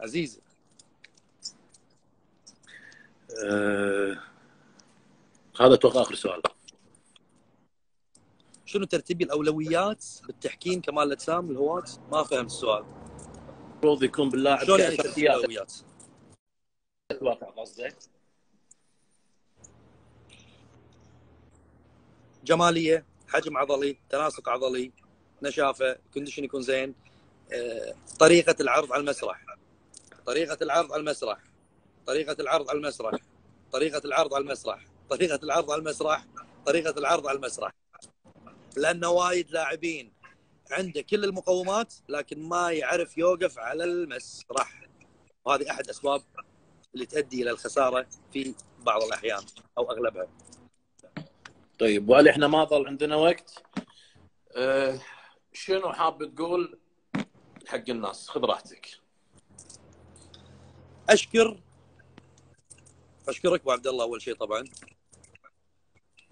عزيزي آه هذا أتوقع آخر سؤال. شنو ترتيب الأولويات بالتحكيم كمال الأجسام الهواة ما فهمت السؤال. المفروض يكون باللاعب شلون يعني ترتيب الأولويات؟ الواقع قصدك؟ جمالية حجم عضلي تناسق عضلي نشافة كونديشن يكون زين. آه، طريقة العرض على المسرح. طريقة العرض على المسرح. طريقة العرض على المسرح. طريقة العرض على المسرح. طريقة العرض على المسرح طريقة العرض على المسرح. لأنه وايد لاعبين عنده كل المقومات لكن ما يعرف يوقف على المسرح. وهذه أحد أسباب اللي تؤدي إلى الخسارة في بعض الأحيان أو أغلبها. طيب والي إحنا ما ظل عندنا وقت؟ أه شنو حاب تقول حق الناس؟ خذ راحتك. أشكر أشكرك أبو عبد الله أول شيء طبعا.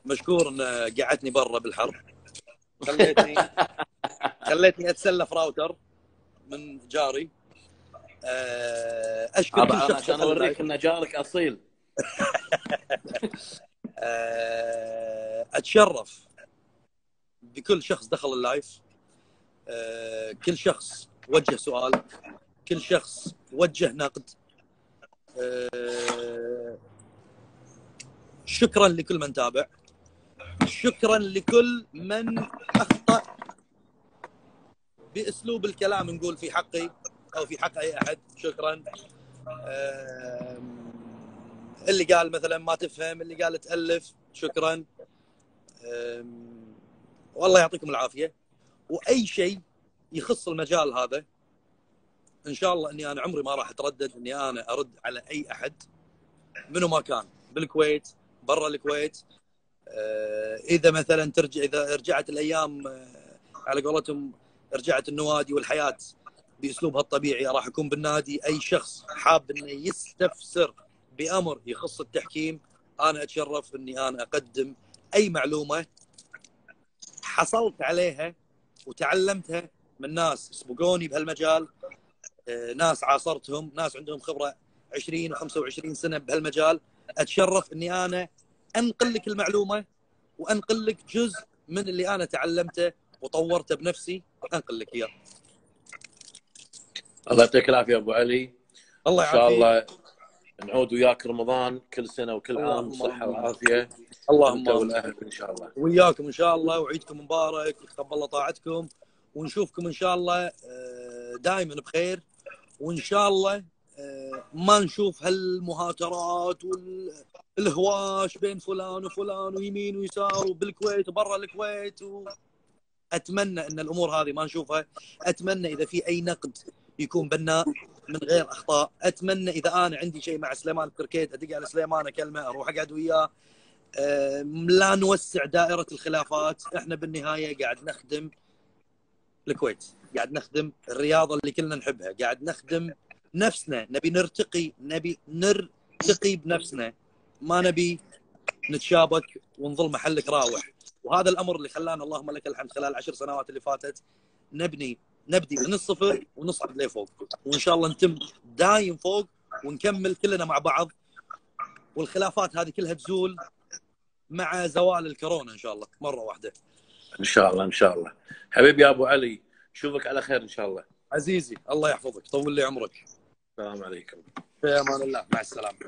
مشكور إن قعدتني برا بالحر خليتني خليتني أتسلف راوتر من جاري. آه، أشكر كل شخص عشان دخل ال live. اوريك إن جارك أصيل. آه، أتشرف بكل شخص دخل ال live. آه، كل شخص وجه سؤال. كل شخص وجه نقد. شكرا لكل من تابع. شكرا لكل من أخطأ بأسلوب الكلام نقول في حقي أو في حق أي أحد. شكرا. اللي قال مثلا ما تفهم اللي قال تألف شكرا. والله يعطيكم العافية. وأي شيء يخص المجال هذا إن شاء الله إني أنا عمري ما راح أتردد إني أنا أرد على أي أحد منو ما كان. بالكويت برا الكويت. إذا مثلا ترجع إذا رجعت الأيام آه، على قولتهم رجعت النوادي والحياة بأسلوبها الطبيعي راح أكون بالنادي أي شخص حاب إنه يستفسر بأمر يخص التحكيم أنا أتشرف إني أنا أقدم أي معلومة حصلت عليها وتعلمتها من ناس سبقوني بهالمجال. آه، ناس عاصرتهم ناس عندهم خبرة 20 و25 سنة بهالمجال. أتشرف إني أنا أنقل لك المعلومة وأنقل لك جزء من اللي أنا تعلمته وطورته بنفسي انقل لك إياه. الله يعطيك العافية أبو علي. الله إن شاء يعافيك. الله نعود وياك رمضان كل سنة وكل عام اللهم صحة آمين. وعافية. اللهم. والأهل إن شاء الله. وياكم إن شاء الله وعيدكم مبارك وتقبل الله طاعتكم ونشوفكم إن شاء الله دائما بخير. وإن شاء الله آه، ما نشوف هالمهاترات والهواش بين فلان وفلان ويمين ويسار وبالكويت وبرا الكويت و... أتمنى إن الأمور هذه ما نشوفها. أتمنى إذا في أي نقد يكون بناء من غير أخطاء. أتمنى إذا أنا عندي شيء مع سليمان كركيت أدق على سليمان أكلمه أروح أقعد وياه. لا نوسع دائرة الخلافات. إحنا بالنهاية قاعد نخدم الكويت قاعد نخدم الرياضة اللي كلنا نحبها قاعد نخدم نفسنا نبي نرتقي نبي نرتقي بنفسنا. ما نبي نتشابك ونظل محلك راوح. وهذا الأمر اللي خلانا اللهم لك الحمد خلال العشر سنوات اللي فاتت نبني نبدي من الصفر ونصعد لفوق. وإن شاء الله نتم دايم فوق ونكمل كلنا مع بعض. والخلافات هذه كلها تزول مع زوال الكورونا إن شاء الله مرة واحدة. إن شاء الله إن شاء الله. حبيبي يا أبو علي نشوفك على خير إن شاء الله. عزيزي الله يحفظك طول لي عمرك. السلام عليكم. في أمان الله مع السلامة.